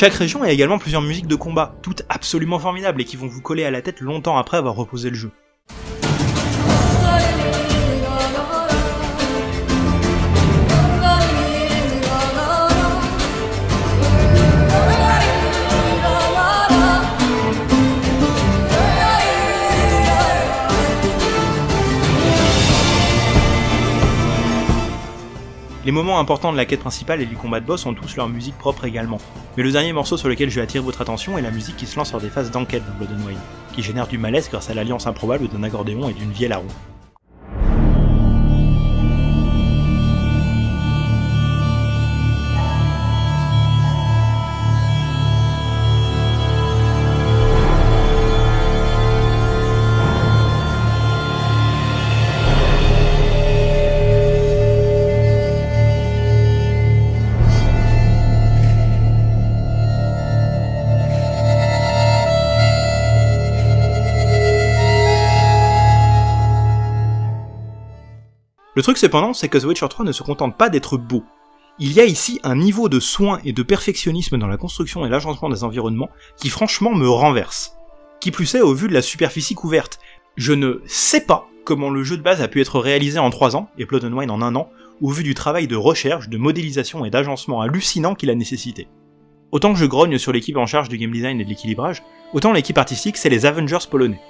Chaque région a également plusieurs musiques de combat, toutes absolument formidables et qui vont vous coller à la tête longtemps après avoir reposé le jeu. Moments importants de la quête principale et du combat de boss ont tous leur musique propre également. Mais le dernier morceau sur lequel je vais attirer votre attention est la musique qui se lance sur des phases d'enquête dans Blood and Wine, qui génère du malaise grâce à l'alliance improbable d'un accordéon et d'une vielle à. Le truc cependant, c'est que The Witcher 3 ne se contente pas d'être beau. Il y a ici un niveau de soin et de perfectionnisme dans la construction et l'agencement des environnements qui franchement me renverse. Qui plus est au vu de la superficie couverte. Je ne sais pas comment le jeu de base a pu être réalisé en 3 ans, et Blood and Wine en un an, au vu du travail de recherche, de modélisation et d'agencement hallucinant qu'il a nécessité. Autant je grogne sur l'équipe en charge du game design et de l'équilibrage, autant l'équipe artistique c'est les Avengers polonais.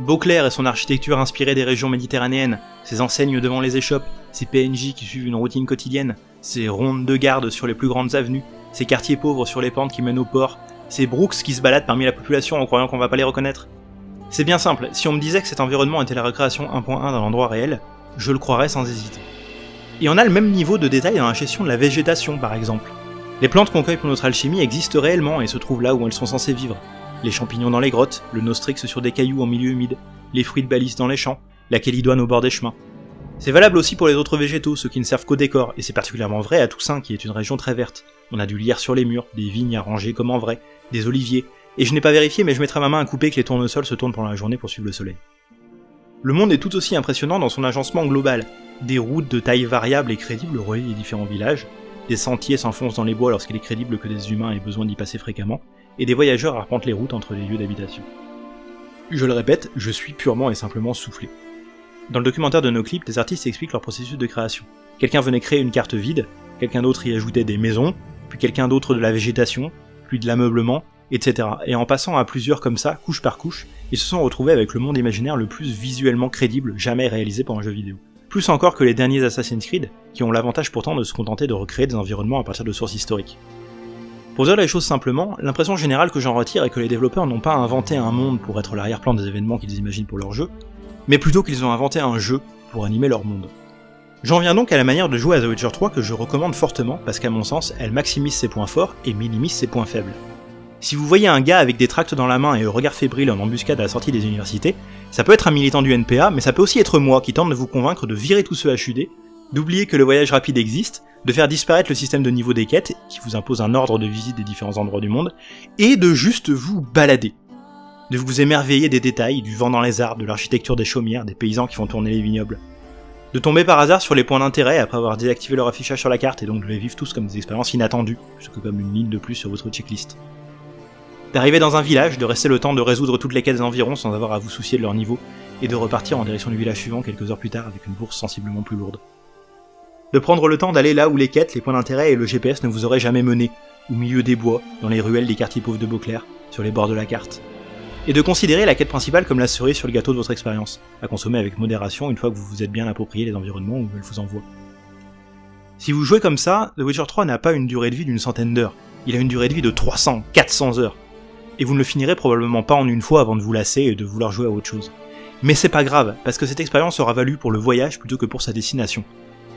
Beauclerc et son architecture inspirée des régions méditerranéennes, ses enseignes devant les échoppes, ses PNJ qui suivent une routine quotidienne, ses rondes de garde sur les plus grandes avenues, ses quartiers pauvres sur les pentes qui mènent au port, ces Brooks qui se baladent parmi la population en croyant qu'on va pas les reconnaître. C'est bien simple, si on me disait que cet environnement était la récréation 1.1 dans l'endroit réel, je le croirais sans hésiter. Et on a le même niveau de détail dans la gestion de la végétation par exemple. Les plantes qu'on cueille pour notre alchimie existent réellement et se trouvent là où elles sont censées vivre les champignons dans les grottes, le nostrix sur des cailloux en milieu humide, les fruits de balise dans les champs, la kélidoine au bord des chemins. C'est valable aussi pour les autres végétaux, ceux qui ne servent qu'au décor, et c'est particulièrement vrai à Toussaint qui est une région très verte. On a du lierre sur les murs, des vignes arrangées comme en vrai, des oliviers, et je n'ai pas vérifié mais je mettrai ma main à couper que les tournesols se tournent pendant la journée pour suivre le soleil. Le monde est tout aussi impressionnant dans son agencement global. Des routes de taille variable et crédible relient les différents villages, des sentiers s'enfoncent dans les bois lorsqu'il est crédible que des humains aient besoin d'y passer fréquemment, et des voyageurs arpentent les routes entre les lieux d'habitation. Je le répète, je suis purement et simplement soufflé. Dans le documentaire de nos clips, les artistes expliquent leur processus de création. Quelqu'un venait créer une carte vide, quelqu'un d'autre y ajoutait des maisons, puis quelqu'un d'autre de la végétation, puis de l'ameublement, etc. Et en passant à plusieurs comme ça, couche par couche, ils se sont retrouvés avec le monde imaginaire le plus visuellement crédible jamais réalisé pour un jeu vidéo. Plus encore que les derniers Assassin's Creed, qui ont l'avantage pourtant de se contenter de recréer des environnements à partir de sources historiques. Pour dire les choses simplement, l'impression générale que j'en retire est que les développeurs n'ont pas inventé un monde pour être l'arrière-plan des événements qu'ils imaginent pour leur jeu, mais plutôt qu'ils ont inventé un jeu pour animer leur monde. J'en viens donc à la manière de jouer à The Witcher 3 que je recommande fortement parce qu'à mon sens, elle maximise ses points forts et minimise ses points faibles. Si vous voyez un gars avec des tracts dans la main et le regard fébrile en embuscade à la sortie des universités, ça peut être un militant du NPA, mais ça peut aussi être moi qui tente de vous convaincre de virer tout ce HUD, d'oublier que le voyage rapide existe, de faire disparaître le système de niveau des quêtes, qui vous impose un ordre de visite des différents endroits du monde, et de juste vous balader. De vous émerveiller des détails, du vent dans les arbres, de l'architecture des chaumières, des paysans qui font tourner les vignobles. De tomber par hasard sur les points d'intérêt après avoir désactivé leur affichage sur la carte et donc de les vivre tous comme des expériences inattendues, plutôt que comme une ligne de plus sur votre checklist. D'arriver dans un village, de rester le temps de résoudre toutes les quêtes environs sans avoir à vous soucier de leur niveau, et de repartir en direction du village suivant quelques heures plus tard avec une bourse sensiblement plus lourde de prendre le temps d'aller là où les quêtes, les points d'intérêt et le GPS ne vous auraient jamais mené, au milieu des bois, dans les ruelles des quartiers pauvres de Beauclair, sur les bords de la carte. Et de considérer la quête principale comme la cerise sur le gâteau de votre expérience, à consommer avec modération une fois que vous vous êtes bien approprié les environnements où elle vous envoie. Si vous jouez comme ça, The Witcher 3 n'a pas une durée de vie d'une centaine d'heures, il a une durée de vie de 300, 400 heures. Et vous ne le finirez probablement pas en une fois avant de vous lasser et de vouloir jouer à autre chose. Mais c'est pas grave, parce que cette expérience sera value pour le voyage plutôt que pour sa destination.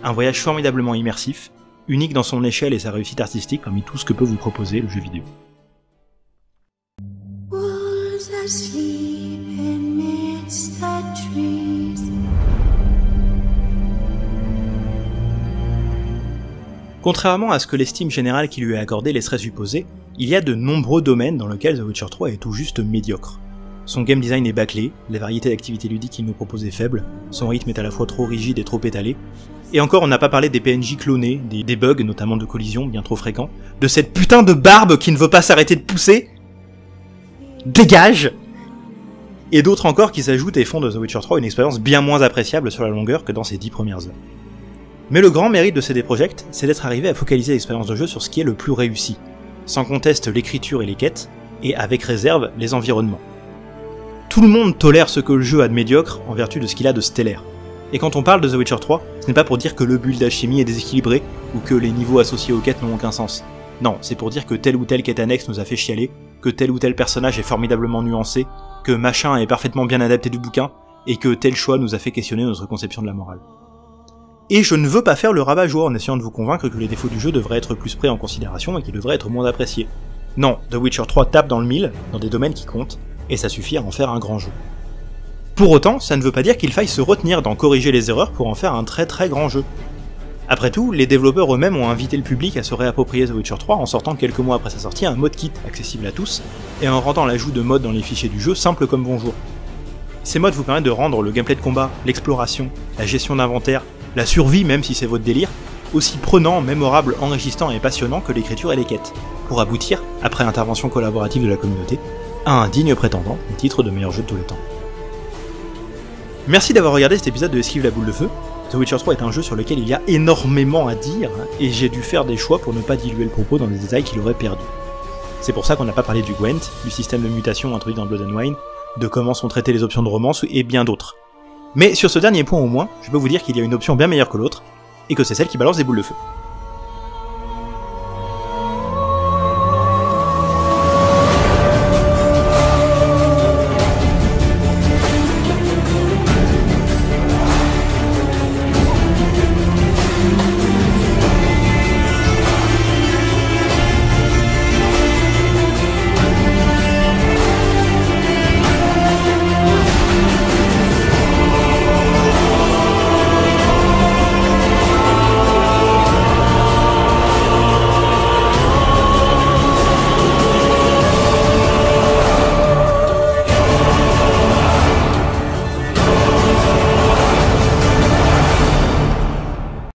Un voyage formidablement immersif, unique dans son échelle et sa réussite artistique parmi tout ce que peut vous proposer le jeu vidéo. Contrairement à ce que l'estime générale qui lui est accordée laisserait supposer, il y a de nombreux domaines dans lesquels The Witcher 3 est tout juste médiocre. Son game design est bâclé, la variété d'activités ludiques qu'il nous propose est faible, son rythme est à la fois trop rigide et trop étalé, Et encore, on n'a pas parlé des PNJ clonés, des, bugs, notamment de collision, bien trop fréquents, de cette putain de barbe qui ne veut pas s'arrêter de pousser. Dégage Et d'autres encore qui s'ajoutent et font de The Witcher 3 une expérience bien moins appréciable sur la longueur que dans ses 10 premières heures. Mais le grand mérite de CD Projekt, c'est d'être arrivé à focaliser l'expérience de jeu sur ce qui est le plus réussi, sans conteste l'écriture et les quêtes, et avec réserve les environnements. Tout le monde tolère ce que le jeu a de médiocre en vertu de ce qu'il a de stellaire. Et quand on parle de The Witcher 3, ce n'est pas pour dire que le build d'alchimie est déséquilibré ou que les niveaux associés aux quêtes n'ont aucun sens. Non, c'est pour dire que telle ou telle quête annexe nous a fait chialer, que tel ou tel personnage est formidablement nuancé, que machin est parfaitement bien adapté du bouquin, et que tel choix nous a fait questionner notre conception de la morale. Et je ne veux pas faire le rabat-joie en essayant de vous convaincre que les défauts du jeu devraient être plus pris en considération et qu'ils devraient être moins appréciés. Non, The Witcher 3 tape dans le mille, dans des domaines qui comptent, et ça suffit à en faire un grand jeu. Pour autant, ça ne veut pas dire qu'il faille se retenir d'en corriger les erreurs pour en faire un très très grand jeu. Après tout, les développeurs eux-mêmes ont invité le public à se réapproprier The Witcher 3 en sortant quelques mois après sa sortie un mode kit accessible à tous, et en rendant l'ajout de modes dans les fichiers du jeu simple comme bonjour. Ces modes vous permettent de rendre le gameplay de combat, l'exploration, la gestion d'inventaire, la survie même si c'est votre délire, aussi prenant, mémorable, enrichissant et passionnant que l'écriture et les quêtes, pour aboutir, après intervention collaborative de la communauté, à un digne prétendant au titre de meilleur jeu de tous les temps. Merci d'avoir regardé cet épisode de Esquive la boule de feu. The Witcher 3 est un jeu sur lequel il y a énormément à dire, et j'ai dû faire des choix pour ne pas diluer le propos dans des détails qu'il aurait perdu. C'est pour ça qu'on n'a pas parlé du Gwent, du système de mutation introduit dans Blood and Wine, de comment sont traitées les options de romance et bien d'autres. Mais sur ce dernier point au moins, je peux vous dire qu'il y a une option bien meilleure que l'autre, et que c'est celle qui balance des boules de feu.